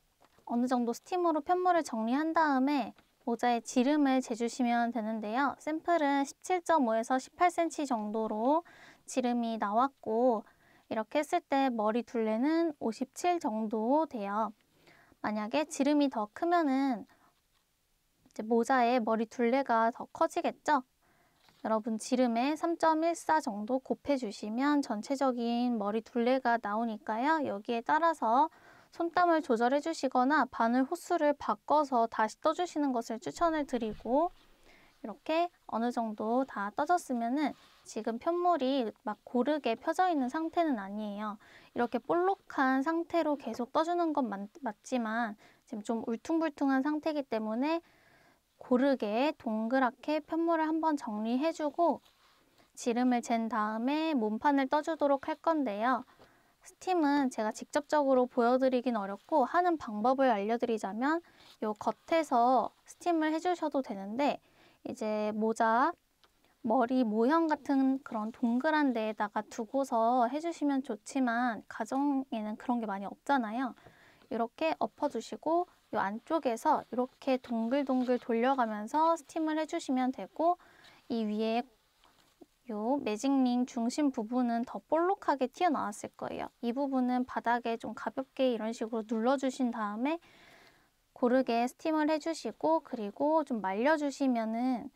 어느 정도 스팀으로 편물을 정리한 다음에 모자에 지름을 재주시면 되는데요. 샘플은 17.5에서 18cm 정도로 지름이 나왔고 이렇게 했을 때 머리 둘레는 57 정도 돼요. 만약에 지름이 더 크면은 모자에 머리 둘레가 더 커지겠죠? 여러분 지름에 3.14 정도 곱해주시면 전체적인 머리 둘레가 나오니까요. 여기에 따라서 손땀을 조절해 주시거나 바늘 호수를 바꿔서 다시 떠주시는 것을 추천을 드리고 이렇게 어느 정도 다 떠졌으면 은 지금 편물이 막 고르게 펴져 있는 상태는 아니에요. 이렇게 볼록한 상태로 계속 떠주는 건 맞, 맞지만 지금 좀 울퉁불퉁한 상태이기 때문에 고르게 동그랗게 편물을 한번 정리해주고 지름을 잰 다음에 몸판을 떠주도록 할 건데요. 스팀은 제가 직접적으로 보여드리긴 어렵고 하는 방법을 알려드리자면 요 겉에서 스팀을 해주셔도 되는데 이제 모자 머리 모형 같은 그런 동그란 데에다가 두고서 해주시면 좋지만 가정에는 그런 게 많이 없잖아요. 이렇게 엎어주시고 이 안쪽에서 이렇게 동글동글 돌려가면서 스팀을 해주시면 되고 이 위에 요 매직링 중심 부분은 더 볼록하게 튀어나왔을 거예요. 이 부분은 바닥에 좀 가볍게 이런 식으로 눌러주신 다음에 고르게 스팀을 해주시고 그리고 좀 말려주시면은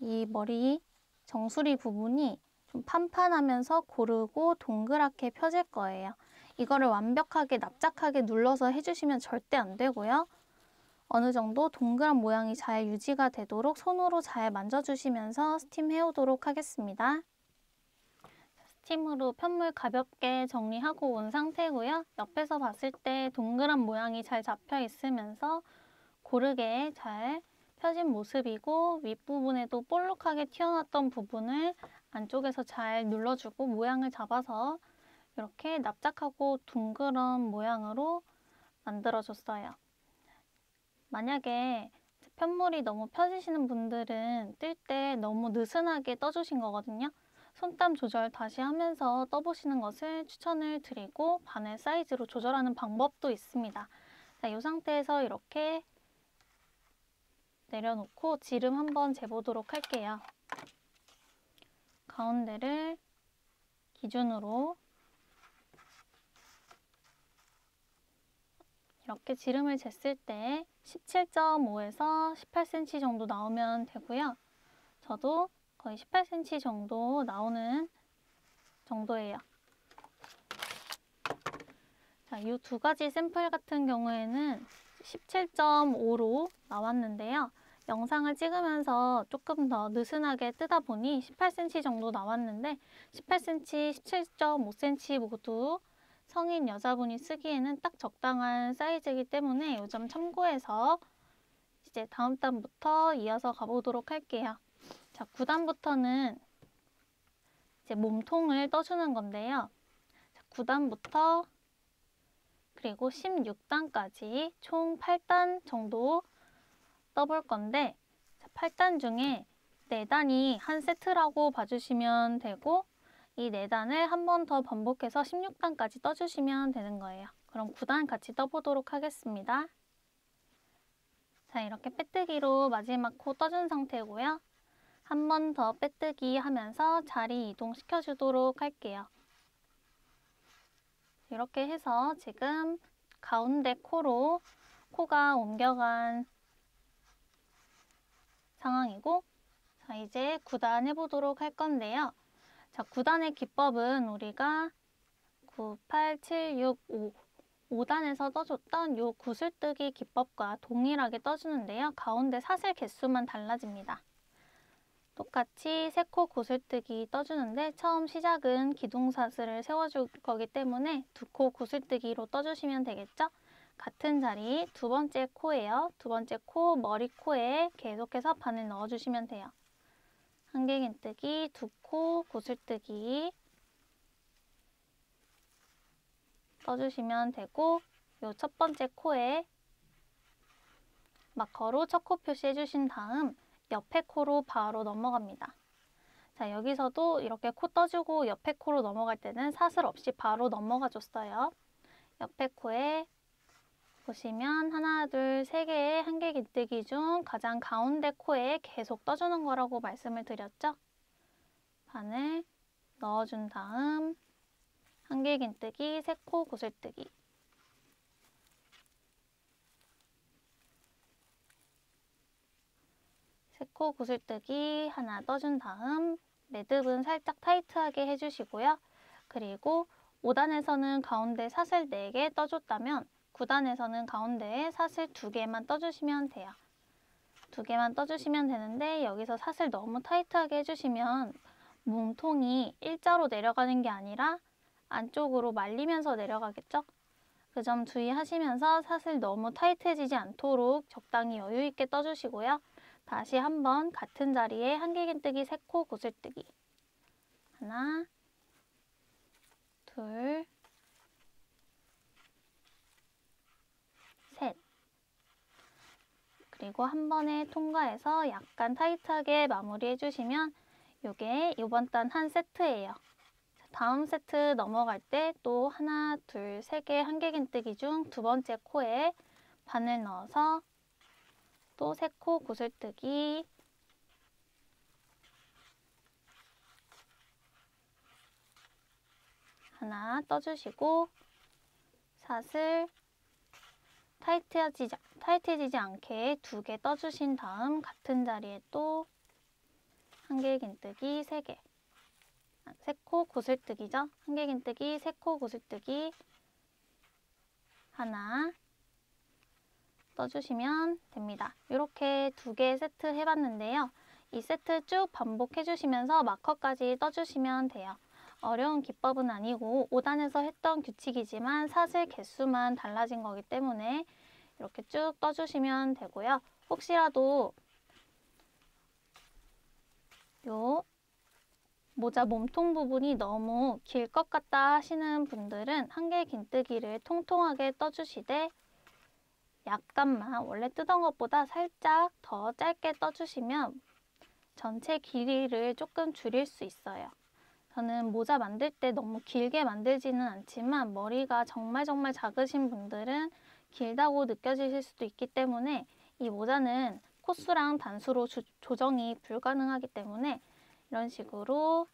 이 머리 정수리 부분이 좀 판판하면서 고르고 동그랗게 펴질 거예요. 이거를 완벽하게 납작하게 눌러서 해주시면 절대 안 되고요. 어느 정도 동그란 모양이 잘 유지가 되도록 손으로 잘 만져주시면서 스팀 해오도록 하겠습니다. 스팀으로 편물 가볍게 정리하고 온 상태고요. 옆에서 봤을 때 동그란 모양이 잘 잡혀 있으면서 고르게 잘 펴진 모습이고 윗부분에도 볼록하게 튀어나왔던 부분을 안쪽에서 잘 눌러주고 모양을 잡아서 이렇게 납작하고 둥그런 모양으로 만들어줬어요. 만약에 편물이 너무 펴지시는 분들은 뜰 때 너무 느슨하게 떠주신 거거든요. 손땀 조절 다시 하면서 떠보시는 것을 추천을 드리고 바늘 사이즈로 조절하는 방법도 있습니다. 자, 이 상태에서 이렇게 내려놓고 지름 한번 재보도록 할게요. 가운데를 기준으로 이렇게 지름을 쟀을 때 17.5에서 18cm 정도 나오면 되고요. 저도 거의 18cm 정도 나오는 정도예요. 자, 이 두 가지 샘플 같은 경우에는 17.5로 나왔는데요. 영상을 찍으면서 조금 더 느슨하게 뜨다 보니 18cm 정도 나왔는데 18cm, 17.5cm 모두 성인 여자분이 쓰기에는 딱 적당한 사이즈이기 때문에 이 점 참고해서 이제 다음 단부터 이어서 가보도록 할게요. 자, 9단부터는 이제 몸통을 떠주는 건데요. 자, 9단부터 그리고 16단까지 총 8단 정도 떠볼 건데 8단 중에 4단이 한 세트라고 봐주시면 되고 이 4단을 한 번 더 반복해서 16단까지 떠주시면 되는 거예요. 그럼 9단 같이 떠보도록 하겠습니다. 자 이렇게 빼뜨기로 마지막 코 떠준 상태고요. 한 번 더 빼뜨기 하면서 자리 이동시켜 주도록 할게요. 이렇게 해서 지금 가운데 코로 코가 옮겨간 상황이고 자 이제 9단 해보도록 할 건데요. 자 9단의 기법은 우리가 9, 8, 7, 6, 5 5단에서 떠줬던 요 구슬뜨기 기법과 동일하게 떠주는데요. 가운데 사슬 개수만 달라집니다. 똑같이 세코 구슬뜨기 떠주는데 처음 시작은 기둥사슬을 세워줄 거기 때문에 두 코 구슬뜨기로 떠주시면 되겠죠? 같은 자리 두 번째 코예요. 두 번째 코 머리 코에 계속해서 바늘 넣어주시면 돼요. 한길긴뜨기, 두 코 구슬뜨기 떠주시면 되고 요 첫 번째 코에 마커로 첫 코 표시해 주신 다음 옆에 코로 바로 넘어갑니다. 자 여기서도 이렇게 코 떠주고 옆에 코로 넘어갈 때는 사슬 없이 바로 넘어가 줬어요. 옆에 코에 보시면 하나, 둘, 세 개의 한개 긴뜨기 중 가장 가운데 코에 계속 떠주는 거라고 말씀을 드렸죠. 바늘 넣어준 다음 한 개 긴뜨기, 세 코 구슬뜨기 세 코 구슬뜨기 하나 떠준 다음 매듭은 살짝 타이트하게 해주시고요. 그리고 5단에서는 가운데 사슬 4개 떠줬다면 9단에서는 가운데에 사슬 2개만 떠주시면 돼요. 2개만 떠주시면 되는데 여기서 사슬 너무 타이트하게 해주시면 몸통이 일자로 내려가는 게 아니라 안쪽으로 말리면서 내려가겠죠? 그 점 주의하시면서 사슬 너무 타이트해지지 않도록 적당히 여유 있게 떠주시고요. 다시 한번 같은 자리에 한길긴뜨기, 세코 구슬뜨기 하나, 둘, 셋 그리고 한 번에 통과해서 약간 타이트하게 마무리해 주시면 이게 이번 단 한 세트예요. 다음 세트 넘어갈 때 또 하나, 둘, 세 개 한길긴뜨기 중 두 번째 코에 바늘 넣어서 또 세 코 구슬뜨기 하나 떠주시고 사슬 타이트해지지, 타이트해지지 않게 두 개 떠주신 다음 같은 자리에 또 한길긴뜨기 세 개 세코 구슬뜨기죠. 한길긴뜨기, 세코 구슬뜨기 하나 떠주시면 됩니다. 이렇게 두 개 세트 해봤는데요. 이 세트 쭉 반복해주시면서 마커까지 떠주시면 돼요. 어려운 기법은 아니고 5단에서 했던 규칙이지만 사슬 개수만 달라진 거기 때문에 이렇게 쭉 떠주시면 되고요. 혹시라도 요 모자 몸통 부분이 너무 길 것 같다 하시는 분들은 한 개 긴뜨기를 통통하게 떠주시되 약간만 원래 뜨던 것보다 살짝 더 짧게 떠주시면 전체 길이를 조금 줄일 수 있어요. 저는 모자 만들 때 너무 길게 만들지는 않지만 머리가 정말 정말 작으신 분들은 길다고 느껴지실 수도 있기 때문에 이 모자는 코수랑 단수로 조, 조정이 불가능하기 때문에 이런 식으로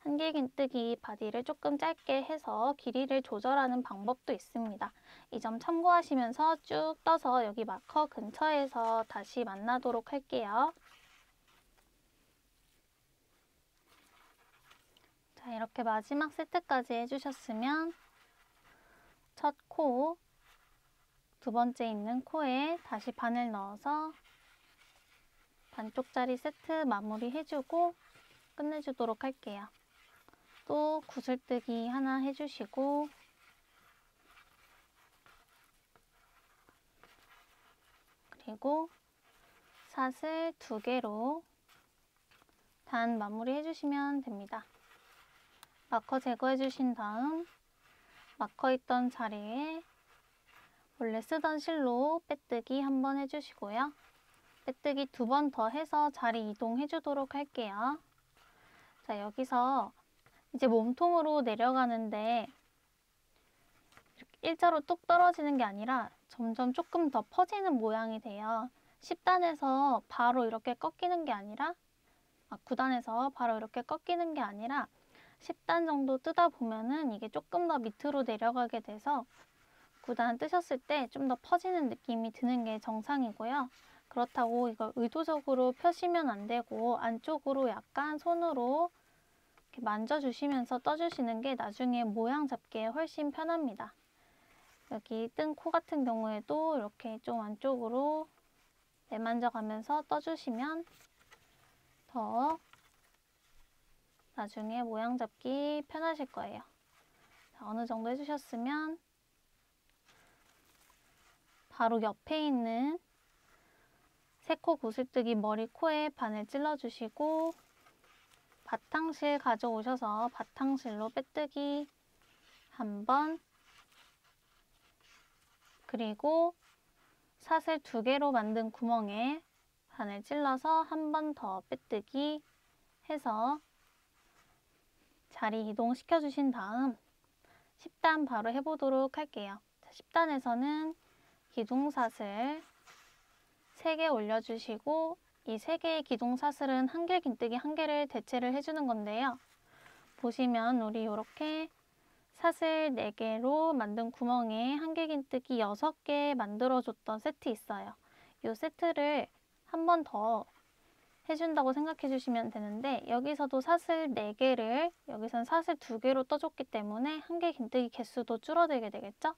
한길긴뜨기 바디를 조금 짧게 해서 길이를 조절하는 방법도 있습니다. 이 점 참고하시면서 쭉 떠서 여기 마커 근처에서 다시 만나도록 할게요. 자, 이렇게 마지막 세트까지 해주셨으면 첫 코, 두 번째 있는 코에 다시 바늘 넣어서 반쪽 자리 세트 마무리 해주고 끝내주도록 할게요. 또 구슬뜨기 하나 해주시고 그리고 사슬 두 개로 단 마무리 해주시면 됩니다. 마커 제거해 주신 다음 마커 있던 자리에 원래 쓰던 실로 빼뜨기 한 번 해주시고요. 빼뜨기 두 번 더 해서 자리 이동해 주도록 할게요. 자, 여기서 이제 몸통으로 내려가는데 일자로 뚝 떨어지는 게 아니라 점점 조금 더 퍼지는 모양이 돼요. 10단에서 바로 이렇게 꺾이는 게 아니라 아, 9단에서 바로 이렇게 꺾이는 게 아니라 10단 정도 뜨다 보면은 이게 조금 더 밑으로 내려가게 돼서 9단 뜨셨을 때 좀 더 퍼지는 느낌이 드는 게 정상이고요. 그렇다고 이걸 의도적으로 펴시면 안 되고 안쪽으로 약간 손으로 이렇게 만져주시면서 떠주시는 게 나중에 모양 잡기에 훨씬 편합니다. 여기 뜬 코 같은 경우에도 이렇게 좀 안쪽으로 내만져가면서 떠주시면 더 나중에 모양 잡기 편하실 거예요. 자, 어느 정도 해주셨으면 바로 옆에 있는 세코 구슬뜨기 머리 코에 바늘 찔러주시고 바탕실 가져오셔서 바탕실로 빼뜨기 한 번 그리고 사슬 두 개로 만든 구멍에 바늘 찔러서 한 번 더 빼뜨기 해서 자리 이동시켜 주신 다음 10단 바로 해보도록 할게요. 10단에서는 기둥사슬 3개 올려주시고 이 3개의 기둥사슬은 한길 긴뜨기 한 개를 대체를 해주는 건데요. 보시면 우리 이렇게 사슬 4개로 만든 구멍에 한길 긴뜨기 6개 만들어줬던 세트 있어요. 이 세트를 한 번 더 해준다고 생각해 주시면 되는데 여기서도 사슬 4개를 여기선 사슬 2개로 떠줬기 때문에 한길 긴뜨기 개수도 줄어들게 되겠죠?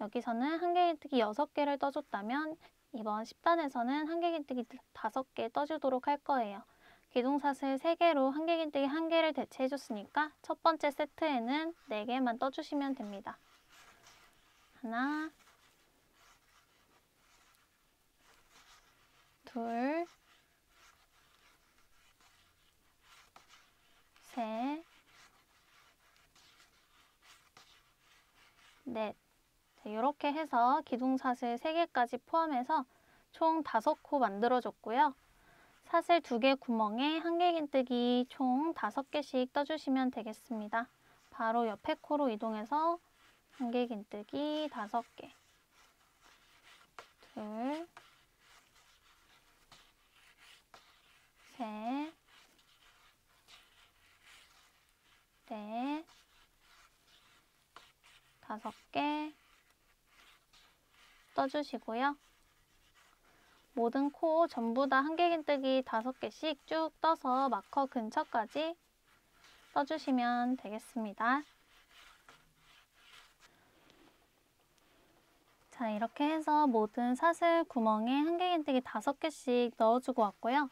여기서는 한길 긴뜨기 6개를 떠줬다면 이번 10단에서는 한길 긴뜨기 5개 떠주도록 할 거예요. 기둥사슬 3개로 한길 긴뜨기 1개를 대체해줬으니까 첫 번째 세트에는 4개만 떠주시면 됩니다. 하나 둘 셋, 넷. 이렇게 해서 기둥사슬 3개까지 포함해서 총 5코 만들어줬고요. 사슬 2개 구멍에 한길 긴뜨기 총 5개씩 떠주시면 되겠습니다. 바로 옆에 코로 이동해서 한길 긴뜨기 5개 둘 셋, 넷, 다섯 개 떠주시고요. 모든 코 전부 다 한길긴뜨기 다섯 개씩 쭉 떠서 마커 근처까지 떠주시면 되겠습니다. 자, 이렇게 해서 모든 사슬 구멍에 한길긴뜨기 다섯 개씩 넣어주고 왔고요.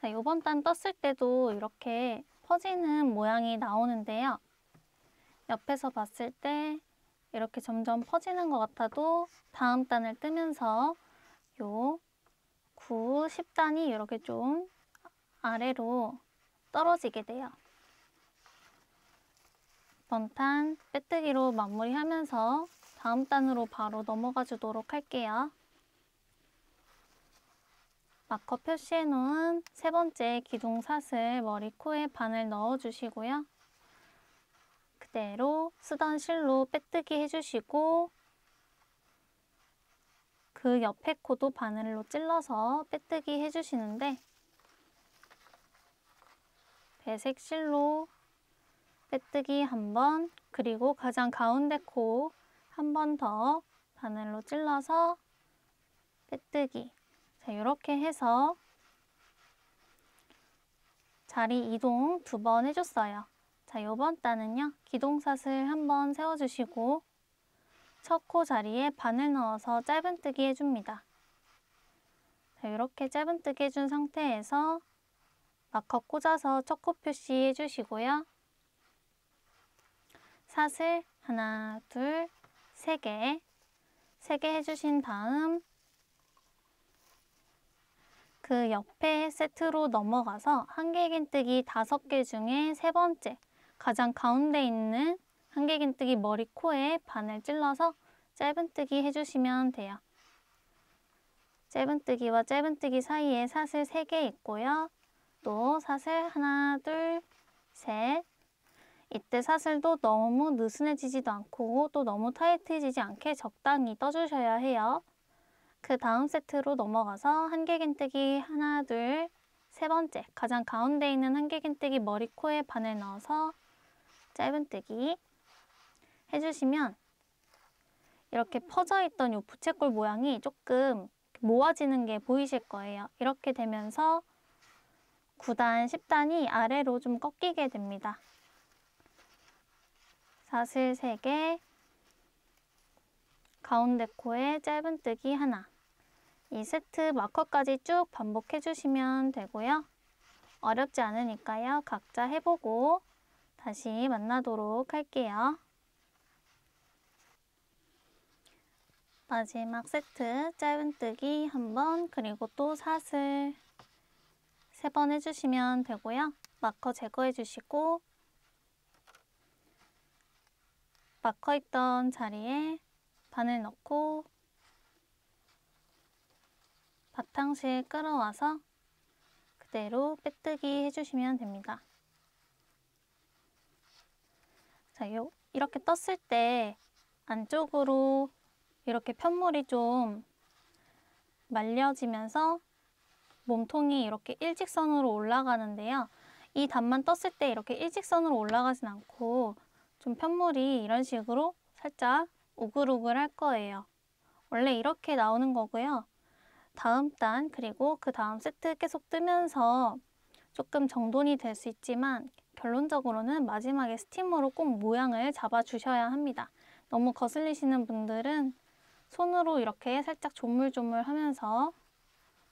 자, 이번 단 떴을 때도 이렇게 퍼지는 모양이 나오는데요. 옆에서 봤을 때 이렇게 점점 퍼지는 것 같아도 다음 단을 뜨면서 요 9, 10단이 이렇게 좀 아래로 떨어지게 돼요. 단 빼뜨기로 마무리하면서 다음 단으로 바로 넘어가 주도록 할게요. 마커 표시해 놓은 세 번째 기둥 사슬 머리 코에 바늘 넣어 주시고요. 그대로 쓰던 실로 빼뜨기 해주시고 그 옆에 코도 바늘로 찔러서 빼뜨기 해주시는데 배색 실로 빼뜨기 한 번, 그리고 가장 가운데 코 한 번 더 바늘로 찔러서 빼뜨기. 자, 이렇게 해서 자리 이동 두 번 해줬어요. 자, 요번 단은요. 기동사슬 한 번 세워주시고 첫 코 자리에 바늘 넣어서 짧은뜨기 해줍니다. 자, 이렇게 짧은뜨기 해준 상태에서 마커 꽂아서 척코 표시 해주시고요. 사슬 하나, 둘, 세 개, 세 개 해주신 다음 그 옆에 세트로 넘어가서 한길긴뜨기 다섯 개 중에 세 번째 가장 가운데 있는 한길긴뜨기 머리 코에 바늘 찔러서 짧은뜨기 해주시면 돼요. 짧은뜨기와 짧은뜨기 사이에 사슬 3개 있고요. 또 사슬 하나, 둘, 셋. 이때 사슬도 너무 느슨해지지도 않고 또 너무 타이트해지지 않게 적당히 떠주셔야 해요. 그 다음 세트로 넘어가서 한길긴뜨기 하나, 둘, 세 번째 가장 가운데 있는 한길긴뜨기 머리 코에 바늘 넣어서 짧은뜨기 해주시면 이렇게 퍼져 있던 이 부채꼴 모양이 조금 모아지는 게 보이실 거예요. 이렇게 되면서 9단, 10단이 아래로 좀 꺾이게 됩니다. 사슬 3개, 가운데 코에 짧은뜨기 하나 이 세트 마커까지 쭉 반복해 주시면 되고요. 어렵지 않으니까요. 각자 해보고 다시 만나도록 할게요. 마지막 세트 짧은뜨기 한번 그리고 또 사슬 세 번 해주시면 되고요. 마커 제거해 주시고 마커 있던 자리에 바늘 넣고 바탕실 끌어와서 그대로 빼뜨기 해주시면 됩니다. 자, 요, 이렇게 떴을 때 안쪽으로 이렇게 편물이 좀 말려지면서 몸통이 이렇게 일직선으로 올라가는데요. 이 단만 떴을 때 이렇게 일직선으로 올라가진 않고 좀 편물이 이런 식으로 살짝 우글우글 할 거예요. 원래 이렇게 나오는 거고요. 다음 단 그리고 그 다음 세트 계속 뜨면서 조금 정돈이 될 수 있지만 결론적으로는 마지막에 스팀으로 꼭 모양을 잡아주셔야 합니다. 너무 거슬리시는 분들은 손으로 이렇게 살짝 조물조물 하면서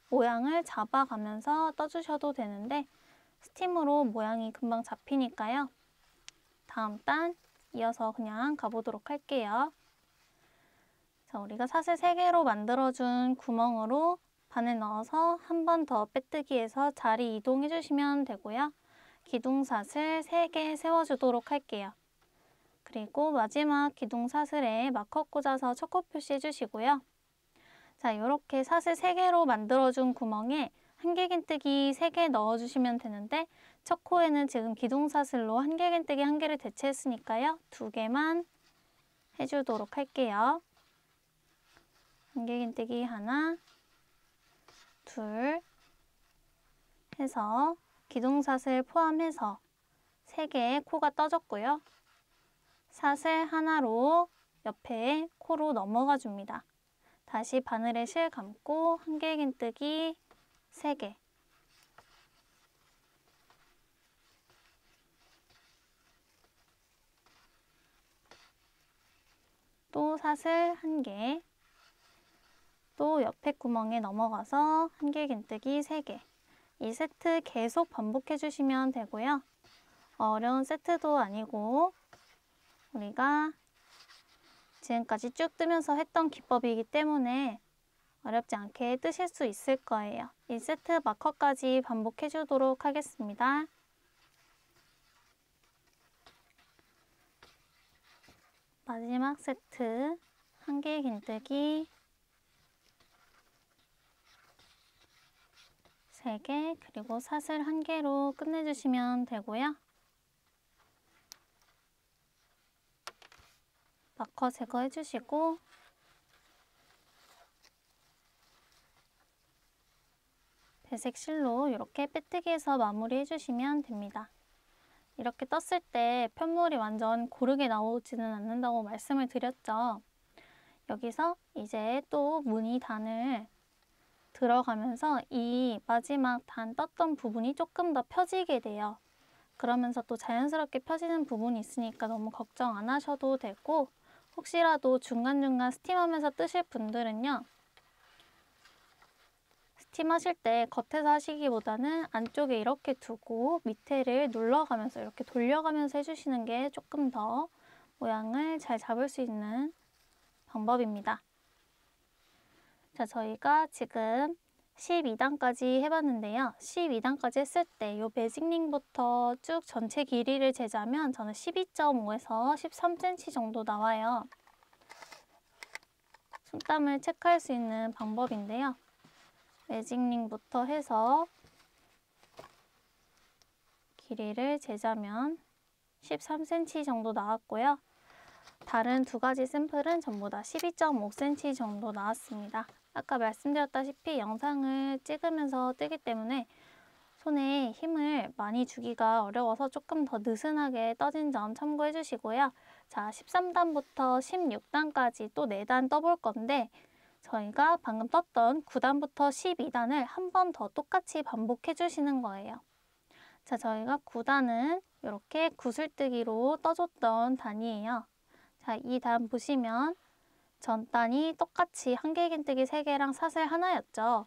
모양을 잡아가면서 떠주셔도 되는데 스팀으로 모양이 금방 잡히니까요. 다음 단 이어서 그냥 가보도록 할게요. 자, 우리가 사슬 3개로 만들어준 구멍으로 바늘 넣어서 한 번 더 빼뜨기해서 자리 이동해 주시면 되고요. 기둥사슬 3개 세워주도록 할게요. 그리고 마지막 기둥사슬에 마커 꽂아서 척코 표시해 주시고요. 자, 이렇게 사슬 3개로 만들어준 구멍에 한길긴뜨기 3개 넣어주시면 되는데 첫 코에는 지금 기둥사슬로 한길긴뜨기 1개를 대체했으니까요. 2개만 해주도록 할게요. 한길긴뜨기 하나, 둘 해서 기둥사슬 포함해서 3개의 코가 떠졌고요. 사슬 하나로 옆에 코로 넘어가 줍니다. 다시 바늘에 실 감고 한길긴뜨기 3개 또 사슬 1개 또 옆에 구멍에 넘어가서 한길긴뜨기 3개 이 세트 계속 반복해 주시면 되고요. 어려운 세트도 아니고 우리가 지금까지 쭉 뜨면서 했던 기법이기 때문에 어렵지 않게 뜨실 수 있을 거예요. 이 세트 마커까지 반복해 주도록 하겠습니다. 마지막 세트 한길 긴뜨기 3개 그리고 사슬 1개로 끝내주시면 되고요. 마커 제거해 주시고 배색 실로 이렇게 빼뜨기해서 마무리해 주시면 됩니다. 이렇게 떴을 때 편물이 완전 고르게 나오지는 않는다고 말씀을 드렸죠. 여기서 이제 또 무늬 단을 들어가면서 이 마지막 단 떴던 부분이 조금 더 펴지게 돼요. 그러면서 또 자연스럽게 펴지는 부분이 있으니까 너무 걱정 안 하셔도 되고 혹시라도 중간중간 스팀하면서 뜨실 분들은요. 스팀 하실 때 겉에서 하시기보다는 안쪽에 이렇게 두고 밑에를 눌러가면서 이렇게 돌려가면서 해주시는 게 조금 더 모양을 잘 잡을 수 있는 방법입니다. 자, 저희가 지금 12단까지 해봤는데요. 12단까지 했을 때 이 베이직링부터 쭉 전체 길이를 재자면 저는 12.5에서 13cm 정도 나와요. 손땀을 체크할 수 있는 방법인데요. 매직링부터 해서 길이를 재자면 13cm 정도 나왔고요. 다른 두 가지 샘플은 전부 다 12.5cm 정도 나왔습니다. 아까 말씀드렸다시피 영상을 찍으면서 뜨기 때문에 손에 힘을 많이 주기가 어려워서 조금 더 느슨하게 떠진 점 참고해 주시고요. 자, 13단부터 16단까지 또 4단 떠볼 건데 저희가 방금 떴던 9단부터 12단을 한 번 더 똑같이 반복해 주시는 거예요. 자, 저희가 9단은 이렇게 구슬뜨기로 떠줬던 단이에요. 자, 이 단 보시면 전 단이 똑같이 한길긴뜨기 3개랑 사슬 하나였죠.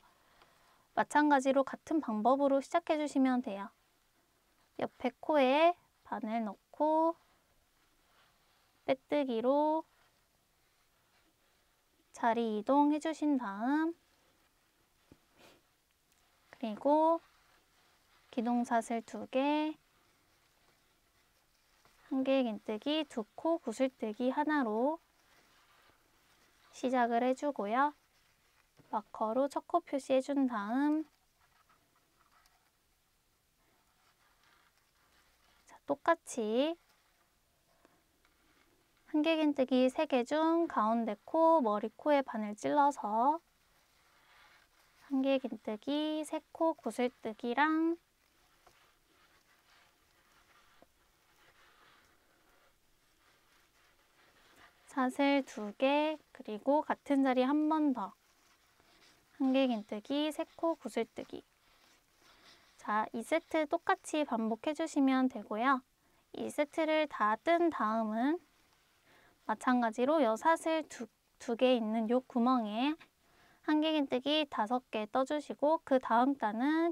마찬가지로 같은 방법으로 시작해 주시면 돼요. 옆에 코에 바늘 넣고 빼뜨기로 자리 이동해 주신 다음 그리고 기둥사슬 2개 한길긴뜨기 두코 구슬뜨기 하나로 시작을 해주고요. 마커로 첫코 표시해준 다음 자, 똑같이 한길긴뜨기 3개 중 가운데 코, 머리 코에 바늘 찔러서 한길긴뜨기, 3코 구슬뜨기랑 사슬 2개 그리고 같은 자리 한 번 더. 한길 긴뜨기, 3코 구슬뜨기. 자, 이 세트 똑같이 반복해 주시면 되고요. 이 세트를 다 뜬 다음은 마찬가지로 여 사슬 두, 두 개 있는 요 구멍에 한길긴뜨기 다섯 개 떠주시고 그 다음 단은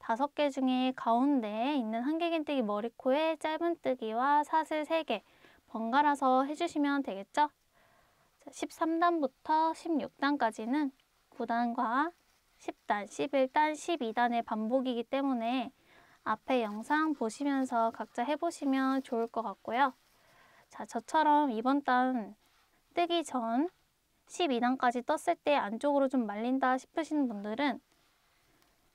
다섯 개 중에 가운데에 있는 한길긴뜨기 머리코에 짧은뜨기와 사슬 세개 번갈아서 해주시면 되겠죠? 13단부터 16단까지는 9단과 10단, 11단, 12단의 반복이기 때문에 앞에 영상 보시면서 각자 해보시면 좋을 것 같고요. 자, 저처럼 이번 단 뜨기 전 12단까지 떴을 때 안쪽으로 좀 말린다 싶으신 분들은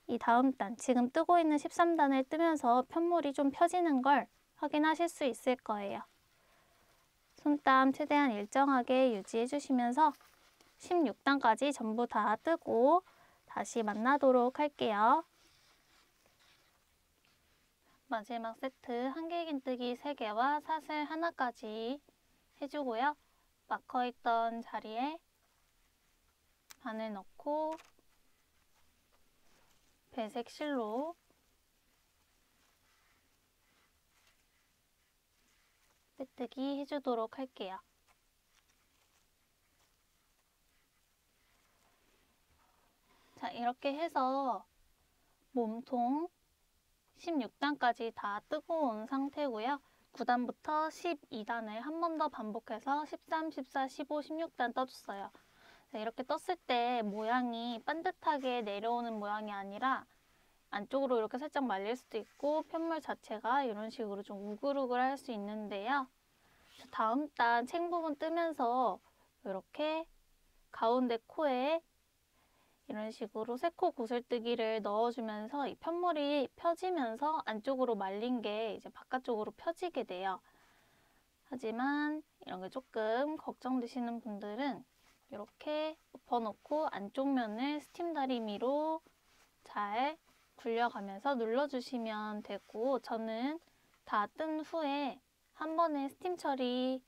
이 다음 단, 지금 뜨고 있는 13단을 뜨면서 편물이 좀 펴지는 걸 확인하실 수 있을 거예요. 손땀 최대한 일정하게 유지해 주시면서 16단까지 전부 다 뜨고 다시 만나도록 할게요. 마지막 세트 한길긴뜨기 3개와 사슬 하나까지 해주고요. 마커 있던 자리에 바늘 넣고 배색 실로 빼뜨기 해주도록 할게요. 자, 이렇게 해서 몸통 16단까지 다온 상태고요. 9단부터 12단을 한 번 더 반복해서 13, 14, 15, 16단 떠줬어요. 자, 이렇게 떴을 때 모양이 반듯하게 내려오는 모양이 아니라 안쪽으로 이렇게 살짝 말릴 수도 있고 편물 자체가 이런 식으로 좀 우글우글 할 수 있는데요. 다음 단 챙 부분 뜨면서 이렇게 가운데 코에 이런 식으로 세코 구슬뜨기를 넣어주면서 이 편물이 펴지면서 안쪽으로 말린 게 이제 바깥쪽으로 펴지게 돼요. 하지만 이런 게 조금 걱정되시는 분들은 이렇게 엎어놓고 안쪽 면을 스팀 다리미로 잘 굴려가면서 눌러주시면 되고 저는 다 뜬 후에 한 번에 스팀 처리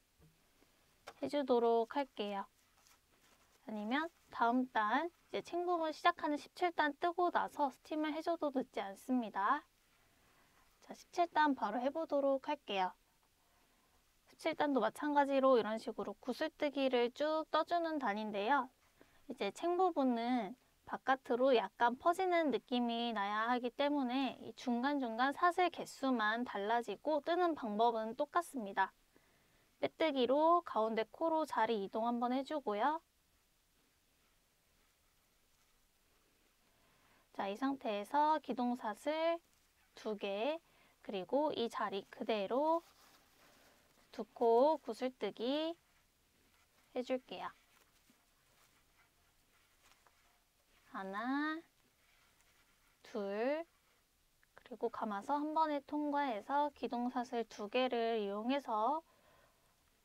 해주도록 할게요. 아니면 다음 단 이제 챙부분 시작하는 17단 뜨고 나서 스팀을 해줘도 늦지 않습니다. 자, 17단 바로 해보도록 할게요. 17단도 마찬가지로 이런 식으로 구슬뜨기를 쭉 떠주는 단인데요. 이제 챙 부분은 바깥으로 약간 퍼지는 느낌이 나야 하기 때문에 이 중간중간 사슬 개수만 달라지고 뜨는 방법은 똑같습니다. 빼뜨기로 가운데 코로 자리 이동 한번 해주고요. 자, 이 상태에서 기둥사슬 두 개, 그리고 이 자리 그대로 두 코 구슬뜨기 해줄게요. 하나, 둘, 그리고 감아서 한 번에 통과해서 기둥사슬 두 개를 이용해서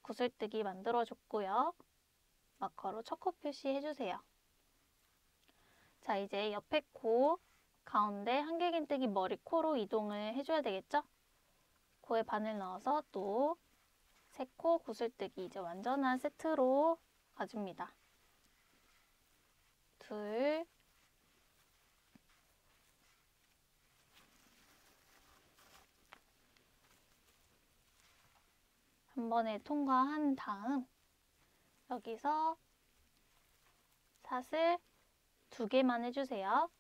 구슬뜨기 만들어줬고요. 마커로 초코 표시해주세요. 자, 이제 옆에 코, 가운데 한길긴뜨기 머리 코로 이동을 해줘야 되겠죠? 코에 바늘 넣어서 또 세 코 구슬뜨기 이제 완전한 세트로 가줍니다. 둘, 한 번에 통과한 다음 여기서 사슬 두 개만 해주세요.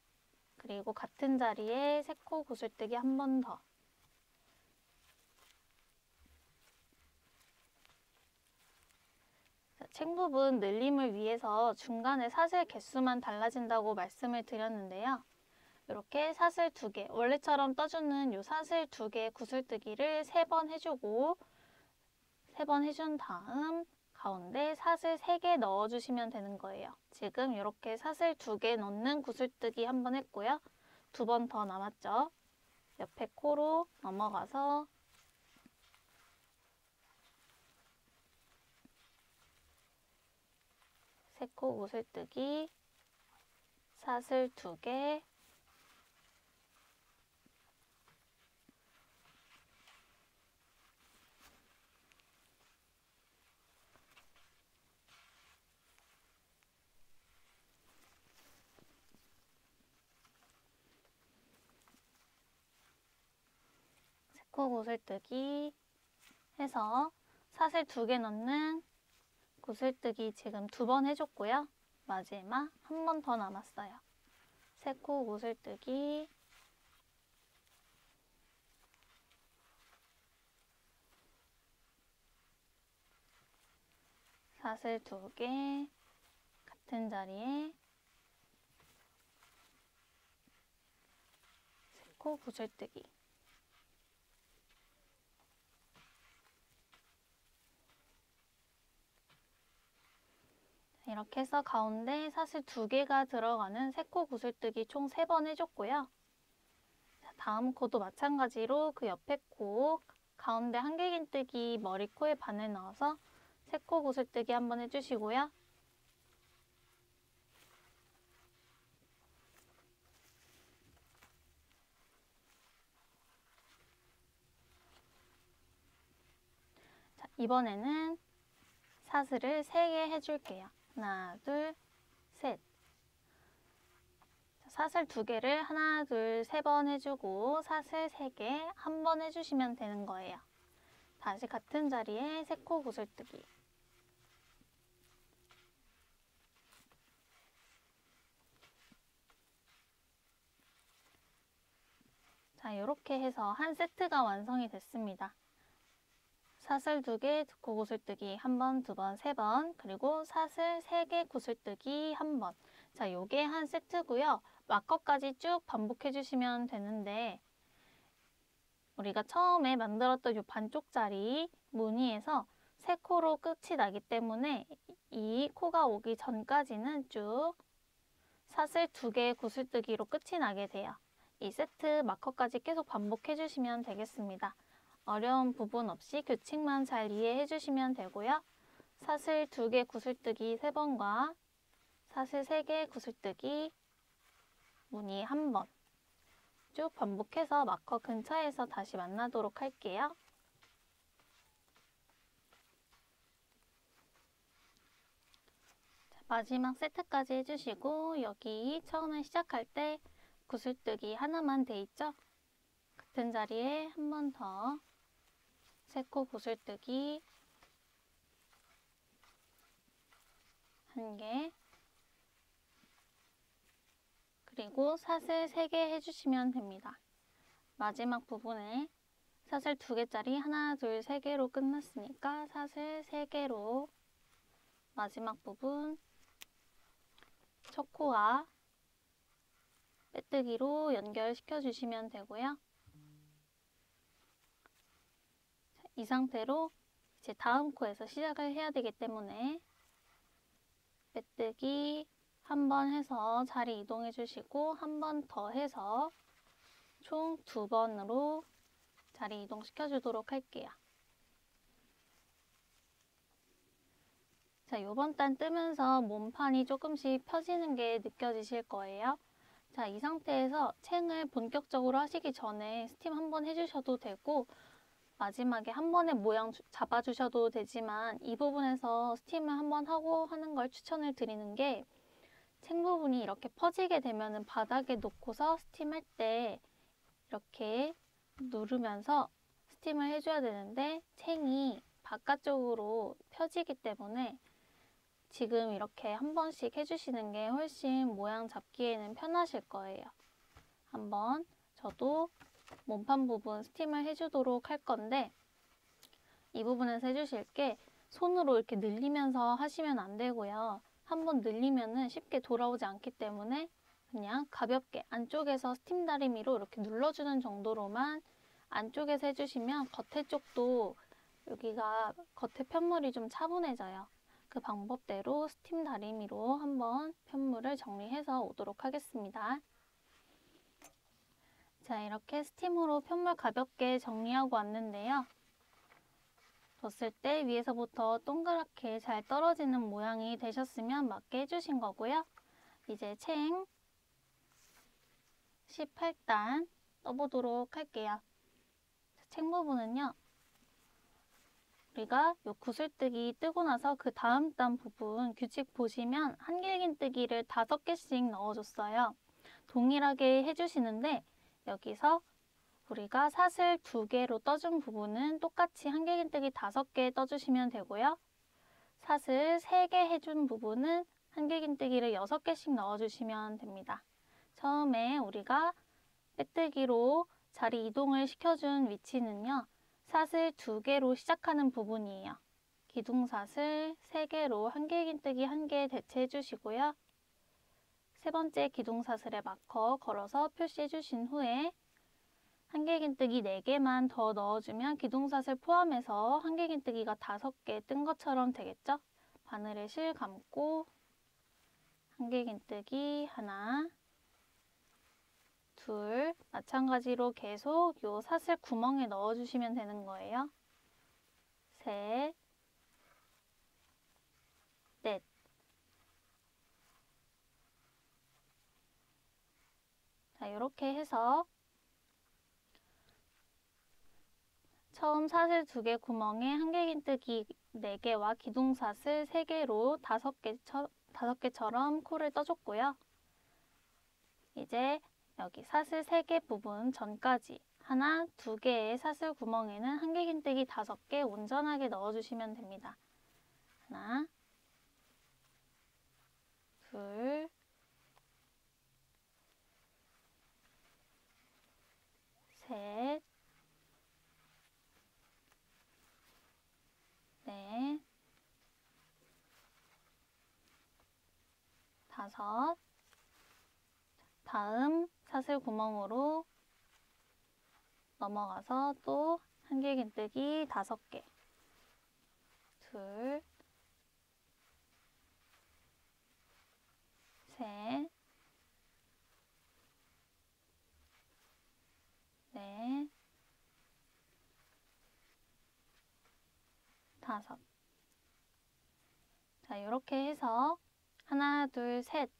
그리고 같은 자리에 세코 구슬뜨기 한 번 더. 책 부분 늘림을 위해서 중간에 사슬 개수만 달라진다고 말씀을 드렸는데요. 이렇게 사슬 두 개, 원래처럼 떠주는 요 사슬 두 개 구슬뜨기를 세 번 해주고 세 번 해준 다음 가운데 사슬 3개 넣어주시면 되는 거예요. 지금 이렇게 사슬 2개 넣는 구슬뜨기 한 번 했고요. 두 번 더 남았죠. 옆에 코로 넘어가서 세코 구슬뜨기 사슬 2개 코 구슬뜨기 해서 사슬 두 개 넣는 구슬뜨기 지금 두 번 해줬고요. 마지막 한 번 더 남았어요. 세 코 구슬뜨기 사슬 두 개 같은 자리에 세 코 구슬뜨기 이렇게 해서 가운데 사슬 두 개가 들어가는 세코 구슬뜨기 총 세 번 해줬고요. 다음 코도 마찬가지로 그 옆에 코 가운데 한길긴뜨기 머리 코에 바늘 넣어서 세코 구슬뜨기 한번 해주시고요. 자, 이번에는 사슬을 3개 해줄게요. 하나, 둘, 셋. 사슬 두 개를 하나, 둘, 세 번 해주고 사슬 세 개 한 번 해주시면 되는 거예요. 다시 같은 자리에 세 코 구슬뜨기. 자, 이렇게 해서 한 세트가 완성이 됐습니다. 사슬 두 개, 두코 구슬뜨기 한 번, 두 번, 세 번, 그리고 사슬 세개 구슬뜨기 한 번. 자, 요게 한 세트고요. 마커까지 쭉 반복해 주시면 되는데 우리가 처음에 만들었던 요 반쪽짜리 무늬에서 세 코로 끝이 나기 때문에 이 코가 오기 전까지는 쭉 사슬 두개 구슬뜨기로 끝이 나게 돼요. 이 세트 마커까지 계속 반복해 주시면 되겠습니다. 어려운 부분 없이 규칙만 잘 이해해 주시면 되고요. 사슬 2개 구슬뜨기 3번과 사슬 3개 구슬뜨기 무늬 1번 쭉 반복해서 마커 근처에서 다시 만나도록 할게요. 마지막 세트까지 해주시고 여기 처음에 시작할 때 구슬뜨기 하나만 돼 있죠? 같은 자리에 한 번 더 세코 구슬뜨기 한 개, 그리고 사슬 3개 해주시면 됩니다. 마지막 부분에 사슬 2개짜리 하나, 둘, 세 개로 끝났으니까 사슬 3개로 마지막 부분 첫 코와 빼뜨기로 연결시켜 주시면 되고요. 이 상태로 이제 다음 코에서 시작을 해야 되기 때문에 빼뜨기 한 번 해서 자리 이동해 주시고 한 번 더 해서 총 두 번으로 자리 이동시켜 주도록 할게요. 자, 요번 단 뜨면서 몸판이 조금씩 펴지는 게 느껴지실 거예요. 자, 이 상태에서 챙을 본격적으로 하시기 전에 스팀 한번 해주셔도 되고 마지막에 한 번에 모양 잡아주셔도 되지만 이 부분에서 스팀을 한 번 하고 하는 걸 추천을 드리는 게 챙 부분이 이렇게 퍼지게 되면 바닥에 놓고서 스팀할 때 이렇게 누르면서 스팀을 해줘야 되는데 챙이 바깥쪽으로 펴지기 때문에 지금 이렇게 한 번씩 해주시는 게 훨씬 모양 잡기에는 편하실 거예요. 한번 저도 몸판 부분 스팀을 해주도록 할 건데 이 부분에서 해주실 게 손으로 이렇게 늘리면서 하시면 안 되고요. 한번 늘리면은 쉽게 돌아오지 않기 때문에 그냥 가볍게 안쪽에서 스팀 다리미로 이렇게 눌러주는 정도로만 안쪽에서 해주시면 겉에 쪽도 여기가 겉에 편물이 좀 차분해져요. 그 방법대로 스팀 다리미로 한번 편물을 정리해서 오도록 하겠습니다. 자, 이렇게 스팀으로 편물 가볍게 정리하고 왔는데요. 뒀을 때 위에서부터 동그랗게 잘 떨어지는 모양이 되셨으면 맞게 해주신 거고요. 이제 챙 18단 떠보도록 할게요. 챙 부분은요. 우리가 요 구슬뜨기 뜨고 나서 그 다음 단 부분 규칙 보시면 한길긴 뜨기를 다섯 개씩 넣어줬어요. 동일하게 해주시는데 여기서 우리가 사슬 두 개로 떠준 부분은 똑같이 한길긴뜨기 다섯 개 떠주시면 되고요. 사슬 세 개 해준 부분은 한길긴뜨기를 여섯 개씩 넣어주시면 됩니다. 처음에 우리가 빼뜨기로 자리 이동을 시켜준 위치는요. 사슬 두 개로 시작하는 부분이에요. 기둥사슬 세 개로 한길긴뜨기 한 개 대체해 주시고요. 세 번째 기둥사슬에 마커 걸어서 표시해 주신 후에 한길긴뜨기 4개만 더 넣어주면 기둥사슬 포함해서 한길긴뜨기가 5개 뜬 것처럼 되겠죠? 바늘에 실 감고 한길긴뜨기 하나 둘 마찬가지로 계속 요 사슬 구멍에 넣어주시면 되는 거예요. 셋 넷. 자, 이렇게 해서 처음 사슬 두개 구멍에 한길긴뜨기 4개와 기둥사슬 3개로 5개, 5개처럼 코를 떠줬고요. 이제 여기 사슬 3개 부분 전까지 하나, 두 개의 사슬 구멍에는 한길긴뜨기 5개 온전하게 넣어주시면 됩니다. 하나, 둘, 셋, 넷, 다섯, 다음 사슬 구멍으로 넘어가서 또 한길긴뜨기 다섯 개, 둘, 셋, 넷, 다섯. 자, 이렇게 해서 하나, 둘, 셋.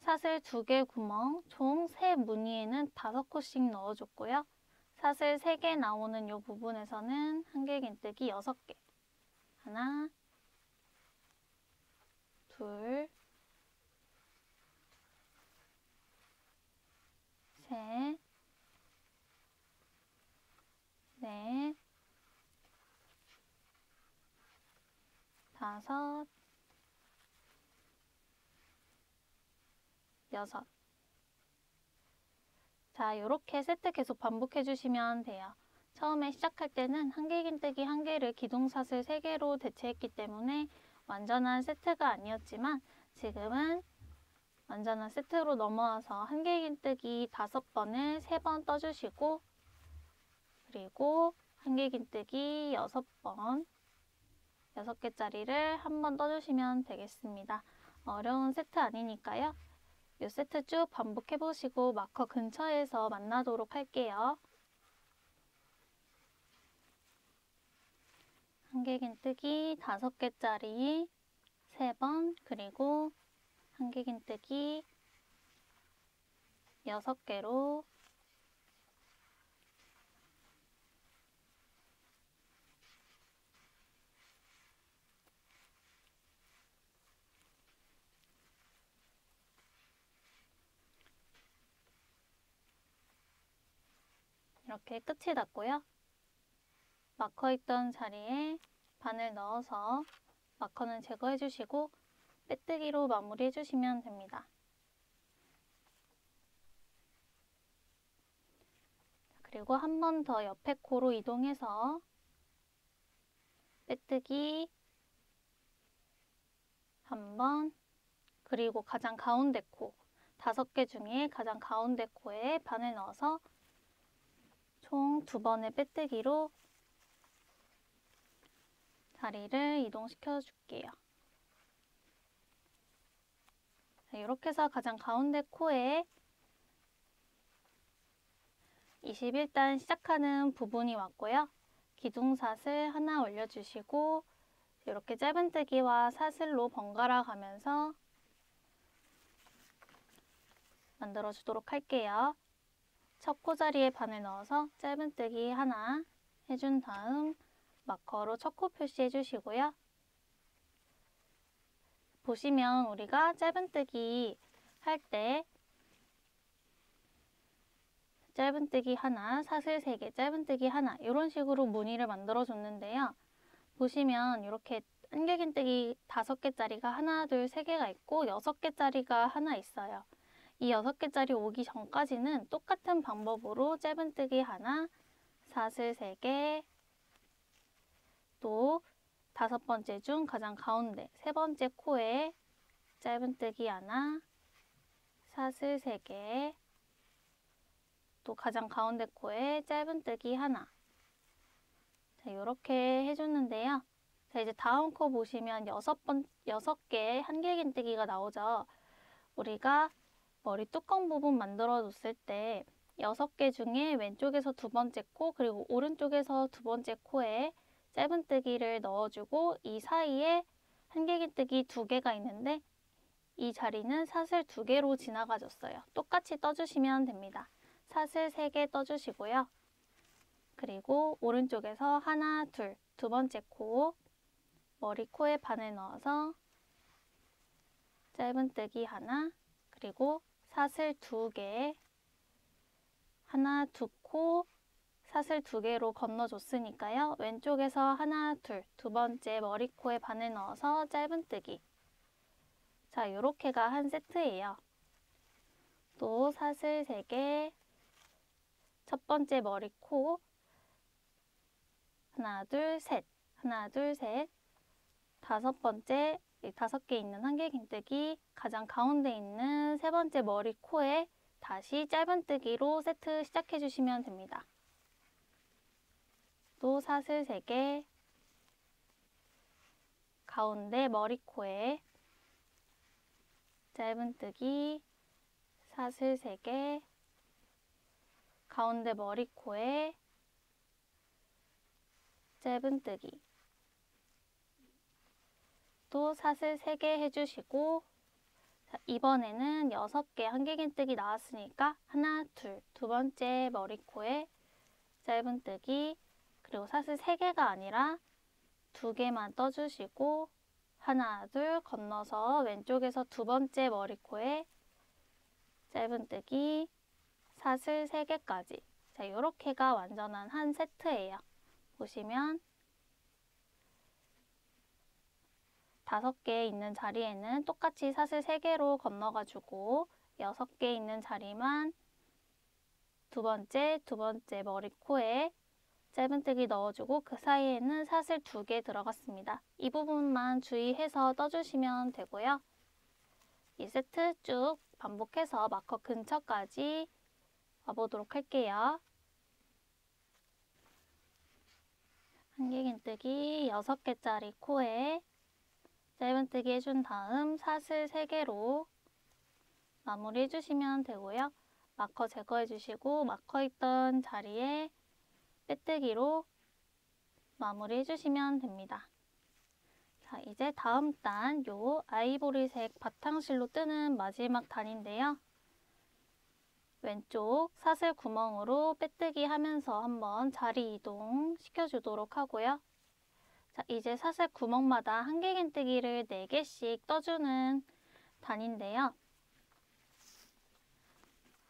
사슬 두 개 구멍, 총 세 무늬에는 다섯 코씩 넣어줬고요. 사슬 세 개 나오는 이 부분에서는 한길긴뜨기 여섯 개. 하나, 둘, 셋, 넷, 다섯, 여섯. 자, 이렇게 세트 계속 반복해 주시면 돼요. 처음에 시작할 때는 한길긴뜨기 한 개를 기둥사슬 세 개로 대체했기 때문에 완전한 세트가 아니었지만 지금은 완전한 세트로 넘어와서 한길긴뜨기 다섯 번을 세 번 떠주시고 그리고 한길긴뜨기 여섯 번 여섯 개짜리를 한 번 떠주시면 되겠습니다. 어려운 세트 아니니까요. 이 세트 쭉 반복해 보시고 마커 근처에서 만나도록 할게요. 한길긴뜨기 다섯 개짜리 세번 그리고 한길긴뜨기 여섯 개로 이렇게 끝이 났고요. 마커 있던 자리에 바늘 넣어서 마커는 제거해 주시고 빼뜨기로 마무리해 주시면 됩니다. 그리고 한 번 더 옆에 코로 이동해서 빼뜨기 한 번, 그리고 가장 가운데 코, 다섯 개 중에 가장 가운데 코에 바늘 넣어서 총 두 번의 빼뜨기로 자리를 이동시켜 줄게요. 자, 이렇게 해서 가장 가운데 코에 21단 시작하는 부분이 왔고요. 기둥사슬 하나 올려주시고 이렇게 짧은뜨기와 사슬로 번갈아 가면서 만들어 주도록 할게요. 첫 코자리에 바늘 넣어서 짧은뜨기 하나 해준 다음 마커로 첫 코 표시해 주시고요. 보시면 우리가 짧은뜨기 할 때 짧은뜨기 하나, 사슬 3개, 짧은뜨기 하나 이런 식으로 무늬를 만들어 줬는데요. 보시면 이렇게 안개긴뜨기 5개짜리가 하나, 둘, 세 개가 있고 6개짜리가 하나 있어요. 이 6개짜리 오기 전까지는 똑같은 방법으로 짧은뜨기 하나, 사슬 3개, 또 다섯 번째 중 가장 가운데 세 번째 코에 짧은뜨기 하나, 사슬 3개, 또 가장 가운데 코에 짧은뜨기 하나 자, 이렇게 해줬는데요. 자, 이제 다음 코 보시면 여섯 번, 여섯 개의 한길긴뜨기가 나오죠. 우리가 머리 뚜껑 부분 만들어 줬을 때 여섯 개 중에 왼쪽에서 두 번째 코 그리고 오른쪽에서 두 번째 코에 짧은뜨기를 넣어주고 이 사이에 한길긴뜨기 두 개가 있는데 이 자리는 사슬 두 개로 지나가줬어요. 똑같이 떠주시면 됩니다. 사슬 3개 떠주시고요. 그리고 오른쪽에서 하나, 둘, 두 번째 코, 머리 코에 바늘 넣어서 짧은뜨기 하나, 그리고 사슬 두 개, 하나, 두 코, 사슬 두 개로 건너줬으니까요. 왼쪽에서 하나, 둘, 두 번째 머리 코에 바늘 넣어서 짧은뜨기. 자, 요렇게가 한 세트예요. 또 사슬 3개, 첫 번째 머리 코 하나 둘 셋 하나 둘 셋 다섯 번째 다섯 개 있는 한길긴뜨기 가장 가운데 있는 세 번째 머리 코에 다시 짧은뜨기로 세트 시작해 주시면 됩니다. 또 사슬 3개 가운데 머리 코에 짧은뜨기 사슬 3개 가운데 머리 코에 짧은뜨기 또 사슬 3개 해주시고 자, 이번에는 6개 한길긴뜨기 나왔으니까 하나, 둘, 두 번째 머리 코에 짧은뜨기 그리고 사슬 3개가 아니라 두 개만 떠주시고 하나, 둘 건너서 왼쪽에서 두 번째 머리 코에 짧은뜨기 사슬 3개까지 자 이렇게가 완전한 한 세트예요. 보시면 다섯 개 있는 자리에는 똑같이 사슬 3개로 건너가지고 여섯 개 있는 자리만 두 번째, 두 번째 머리 코에 짧은뜨기 넣어주고 그 사이에는 사슬 두 개 들어갔습니다. 이 부분만 주의해서 떠주시면 되고요. 이 세트 쭉 반복해서 마커 근처까지 와보도록 할게요. 한길긴뜨기 6개짜리 코에 짧은뜨기 해준 다음 사슬 3개로 마무리 해주시면 되고요. 마커 제거해 주시고 마커 있던 자리에 빼뜨기로 마무리 해주시면 됩니다. 자, 이제 다음 단, 요 아이보리색 바탕실로 뜨는 마지막 단인데요. 왼쪽 사슬 구멍으로 빼뜨기 하면서 한번 자리 이동 시켜주도록 하고요. 자, 이제 사슬 구멍마다 한길긴뜨기를 4개씩 떠주는 단인데요.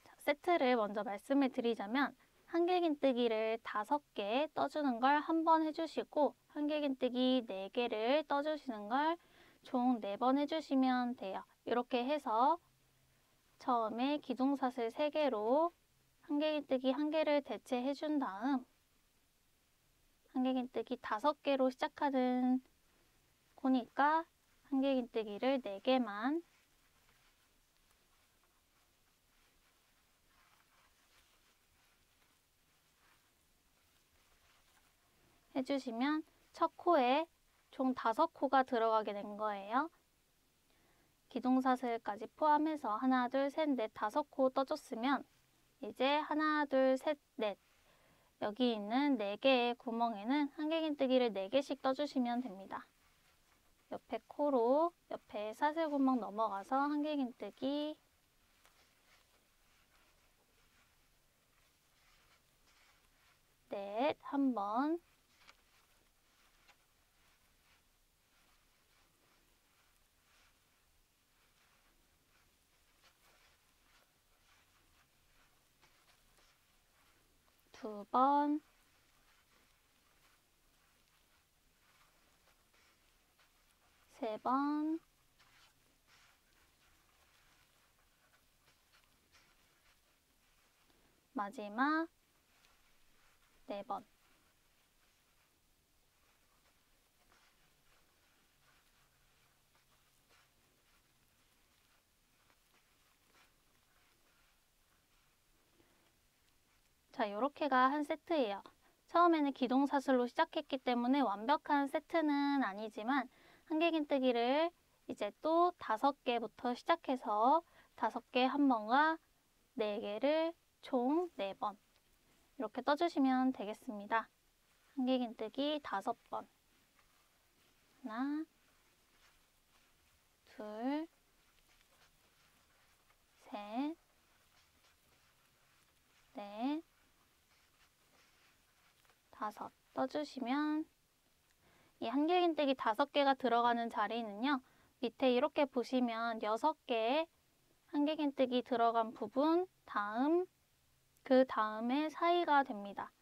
자, 세트를 먼저 말씀을 드리자면 한길긴뜨기를 5개 떠주는 걸 한 번 해주시고 한길긴뜨기 4개를 떠주시는 걸 총 4번 해주시면 돼요. 이렇게 해서 처음에 기둥사슬 3개로 한길긴뜨기 1개를 대체해 준 다음 한길긴뜨기 5개로 시작하는 코니까 한길긴뜨기를 4개만 해주시면 첫 코에 총 5코가 들어가게 된 거예요. 기둥사슬까지 포함해서 하나, 둘, 셋, 넷, 다섯 코 떠줬으면 이제 하나, 둘, 셋, 넷 여기 있는 네 개의 구멍에는 한길긴뜨기를 네 개씩 떠주시면 됩니다. 옆에 코로 옆에 사슬 구멍 넘어가서 한길긴뜨기 넷, 한 번, 두 번, 세 번, 마지막. 네 번. 자, 요렇게가 한 세트예요. 처음에는 기동사슬로 시작했기 때문에 완벽한 세트는 아니지만 한길긴뜨기를 이제 또 다섯 개부터 시작해서 다섯 개 한 번과 네 개를 총 네 번 이렇게 떠주시면 되겠습니다. 한길긴뜨기 다섯 번 하나 둘 셋, 넷, 다섯 떠주시면 이 한길긴뜨기 다섯 개가 들어가는 자리는요. 밑에 이렇게 보시면 여섯 개의 한길긴뜨기 들어간 부분 다음 그 다음에 사이가 됩니다.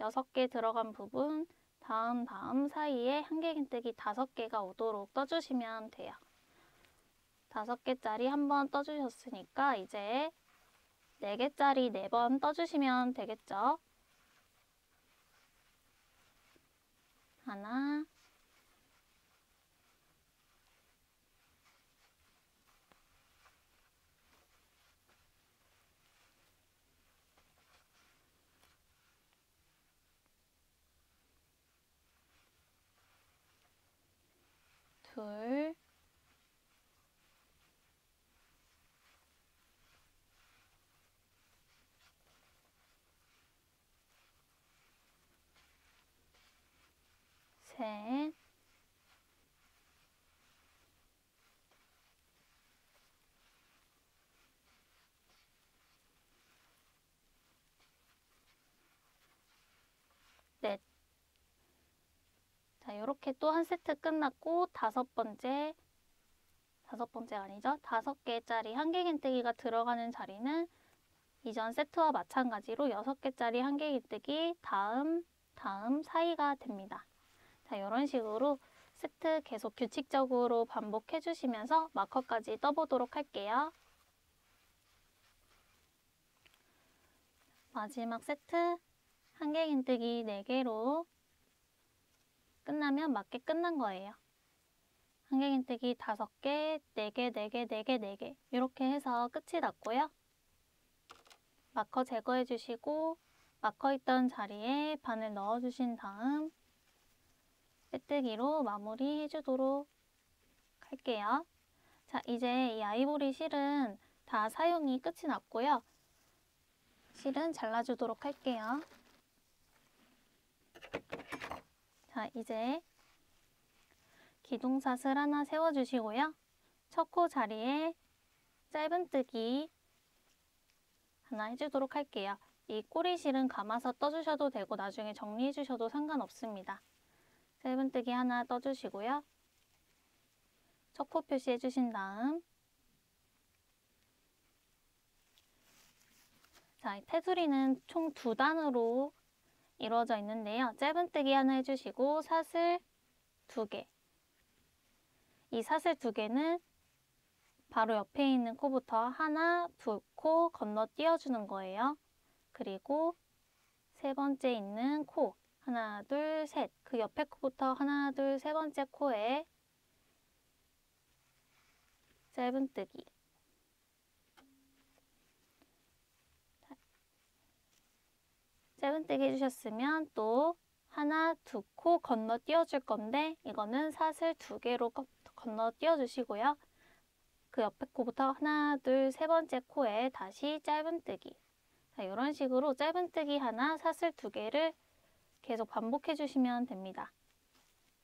여섯 개 들어간 부분 다음 다음 사이에 한길긴뜨기 다섯 개가 오도록 떠주시면 돼요. 다섯 개짜리 한 번 떠주셨으니까 이제 네 개짜리 네번 떠주시면 되겠죠. 하나, 둘, 셋, 넷. 자, 이렇게 또 한 세트 끝났고 다섯 번째, 다섯 번째 아니죠? 다섯 개짜리 한길긴뜨기가 들어가는 자리는 이전 세트와 마찬가지로 여섯 개짜리 한길긴뜨기 다음, 다음 사이가 됩니다. 자, 이런 식으로 세트 계속 규칙적으로 반복해 주시면서 마커까지 떠보도록 할게요. 마지막 세트 한 개 긴뜨기 4개로 끝나면 맞게 끝난 거예요. 한 개 긴뜨기 5개, 4개, 4개, 4개, 4개 이렇게 해서 끝이 났고요. 마커 제거해 주시고 마커 있던 자리에 바늘 넣어 주신 다음 빼뜨기로 마무리 해주도록 할게요. 자, 이제 이 아이보리 실은 다 사용이 끝이 났고요. 실은 잘라주도록 할게요. 자, 이제 기둥사슬 하나 세워주시고요. 첫코 자리에 짧은뜨기 하나 해주도록 할게요. 이 꼬리실은 감아서 떠주셔도 되고 나중에 정리해 주셔도 상관없습니다. 짧은뜨기 하나 떠주시고요. 첫 코 표시해 주신 다음 자, 테두리는 총 두 단으로 이루어져 있는데요. 짧은뜨기 하나 해주시고 사슬 두 개. 이 사슬 두 개는 바로 옆에 있는 코부터 하나, 두 코 건너 띄워주는 거예요. 그리고 세 번째 있는 코 하나, 둘, 셋. 그 옆에 코부터 하나, 둘, 세 번째 코에 짧은뜨기. 짧은뜨기 해주셨으면 또 하나, 두 코 건너 띄워줄 건데 이거는 사슬 두 개로 건너 띄워주시고요. 그 옆에 코부터 하나, 둘, 세 번째 코에 다시 짧은뜨기. 자, 이런 식으로 짧은뜨기 하나, 사슬 두 개를 계속 반복해 주시면 됩니다.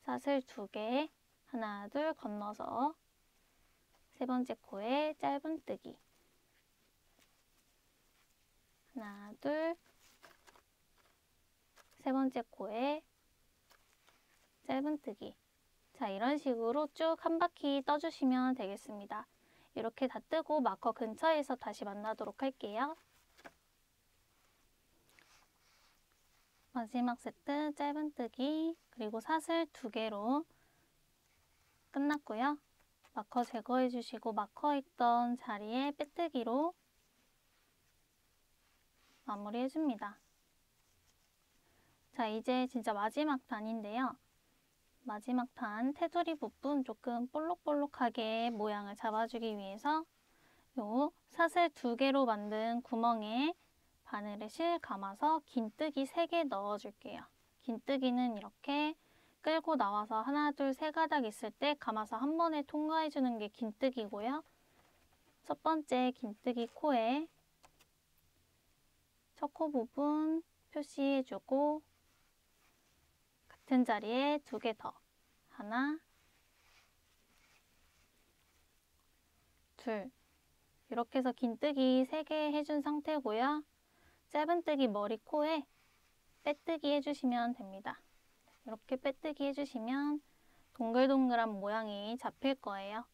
사슬 두 개, 하나, 둘 건너서 세 번째 코에 짧은뜨기. 하나, 둘, 세 번째 코에 짧은뜨기. 자, 이런 식으로 쭉 한 바퀴 떠주시면 되겠습니다. 이렇게 다 뜨고 마커 근처에서 다시 만나도록 할게요. 마지막 세트 짧은뜨기 그리고 사슬 두 개로 끝났고요. 마커 제거해 주시고 마커 있던 자리에 빼뜨기로 마무리 해 줍니다. 자, 이제 진짜 마지막 단인데요. 마지막 단 테두리 부분 조금 볼록볼록하게 모양을 잡아주기 위해서 요 사슬 두 개로 만든 구멍에 바늘에 실 감아서 긴뜨기 3개 넣어줄게요. 긴뜨기는 이렇게 끌고 나와서 하나, 둘, 세 가닥 있을 때 감아서 한 번에 통과해주는 게 긴뜨기고요. 첫 번째 긴뜨기 코에 첫 코 부분 표시해주고 같은 자리에 두 개 더. 하나, 둘. 이렇게 해서 긴뜨기 3개 해준 상태고요. 짧은뜨기 머리 코에 빼뜨기 해주시면 됩니다. 이렇게 빼뜨기 해주시면 동글동글한 모양이 잡힐 거예요.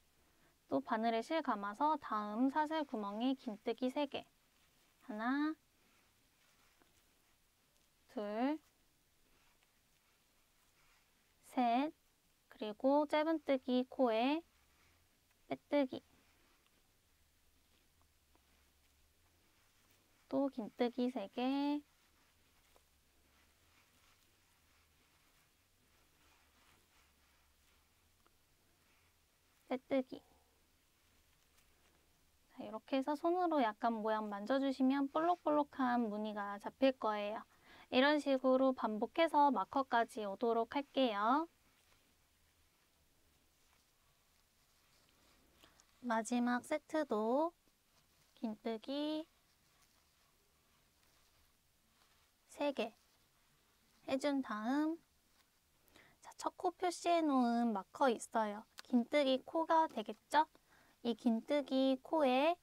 또 바늘에 실 감아서 다음 사슬 구멍에 긴뜨기 3개. 하나, 둘, 셋, 그리고 짧은뜨기 코에 빼뜨기 또 긴뜨기 3개 빼뜨기 자, 이렇게 해서 손으로 약간 모양 만져주시면 볼록볼록한 무늬가 잡힐 거예요. 이런 식으로 반복해서 마커까지 오도록 할게요. 마지막 세트도 긴뜨기 3개 해준 다음 첫코 표시해 놓은 마커 있어요. 긴뜨기 코가 되겠죠? 이 긴뜨기 코에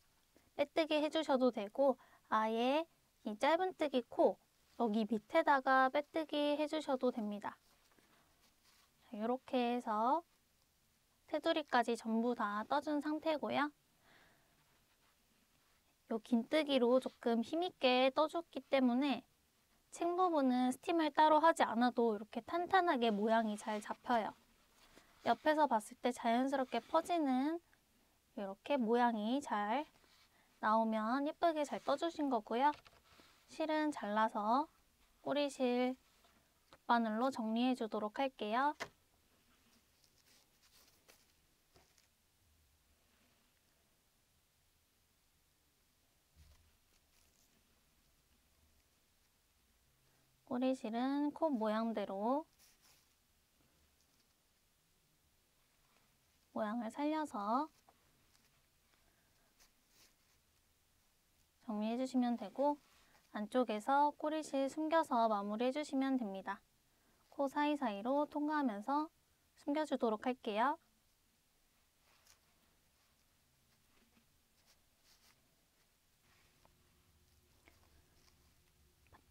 빼뜨기 해주셔도 되고 아예 이 짧은뜨기 코 여기 밑에다가 빼뜨기 해주셔도 됩니다. 이렇게 해서 테두리까지 전부 다 떠준 상태고요. 요 긴뜨기로 조금 힘있게 떠줬기 때문에 층 부분은 스팀을 따로 하지 않아도 이렇게 탄탄하게 모양이 잘 잡혀요. 옆에서 봤을 때 자연스럽게 퍼지는 이렇게 모양이 잘 나오면 예쁘게 잘 떠주신 거고요. 실은 잘라서 꼬리실 돗바늘로 정리해 주도록 할게요. 꼬리실은 코 모양대로 모양을 살려서 정리해 주시면 되고 안쪽에서 꼬리실 숨겨서 마무리해 주시면 됩니다. 코 사이사이로 통과하면서 숨겨주도록 할게요.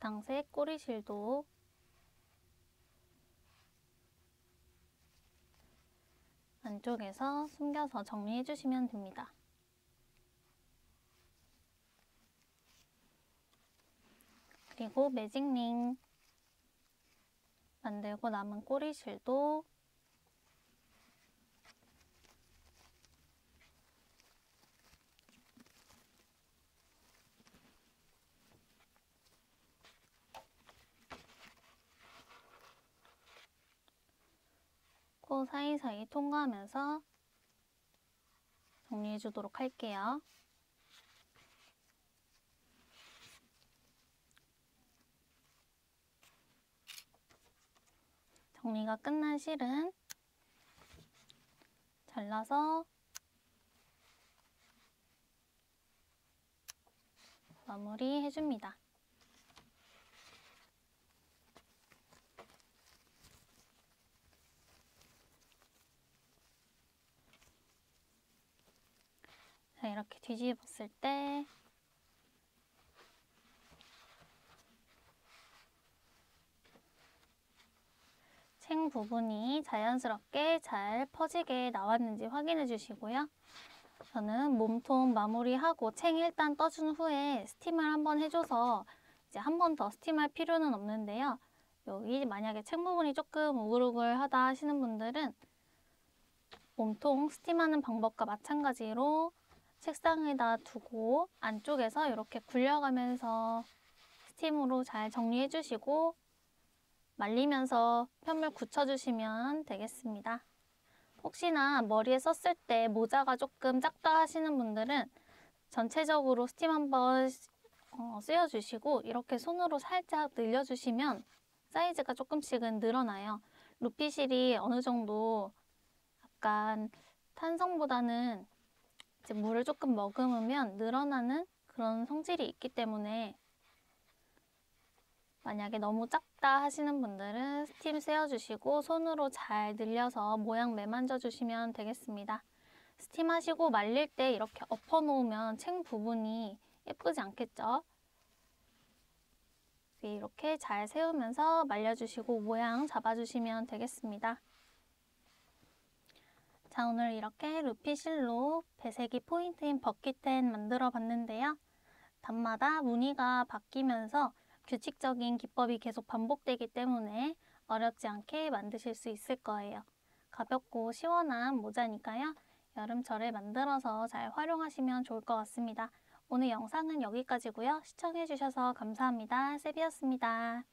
바탕색 꼬리실도 안쪽에서 숨겨서 정리해 주시면 됩니다. 그리고 매직링 만들고 남은 꼬리실도 코 사이사이 통과하면서 정리해 주도록 할게요. 정리가 끝난 실은 잘라서 마무리 해줍니다. 자, 이렇게 뒤집었을 때 챙 부분이 자연스럽게 잘 퍼지게 나왔는지 확인해 주시고요. 저는 몸통 마무리하고 챙 일단 떠준 후에 스팀을 한번 해줘서 이제 한 번 더 스팀할 필요는 없는데요. 여기 만약에 챙 부분이 조금 우글우글하다 하시는 분들은 몸통 스팀하는 방법과 마찬가지로 책상에다 두고 안쪽에서 이렇게 굴려가면서 스팀으로 잘 정리해 주시고 말리면서 편물 굳혀주시면 되겠습니다. 혹시나 머리에 썼을 때 모자가 조금 작다 하시는 분들은 전체적으로 스팀 한번 어, 쓰여주시고 이렇게 손으로 살짝 늘려주시면 사이즈가 조금씩은 늘어나요. 루피실이 어느 정도 약간 탄성보다는 이제 물을 조금 머금으면 늘어나는 그런 성질이 있기 때문에 만약에 너무 작다 하시는 분들은 스팀 세워주시고 손으로 잘 늘려서 모양 매만져 주시면 되겠습니다. 스팀 하시고 말릴 때 이렇게 엎어 놓으면 챙 부분이 예쁘지 않겠죠? 이렇게 잘 세우면서 말려주시고 모양 잡아주시면 되겠습니다. 자 오늘 이렇게 루피 실로 배색이 포인트인 버킷텐 만들어 봤는데요. 단마다 무늬가 바뀌면서 규칙적인 기법이 계속 반복되기 때문에 어렵지 않게 만드실 수 있을 거예요. 가볍고 시원한 모자니까요. 여름철에 만들어서 잘 활용하시면 좋을 것 같습니다. 오늘 영상은 여기까지고요. 시청해주셔서 감사합니다. 세비였습니다.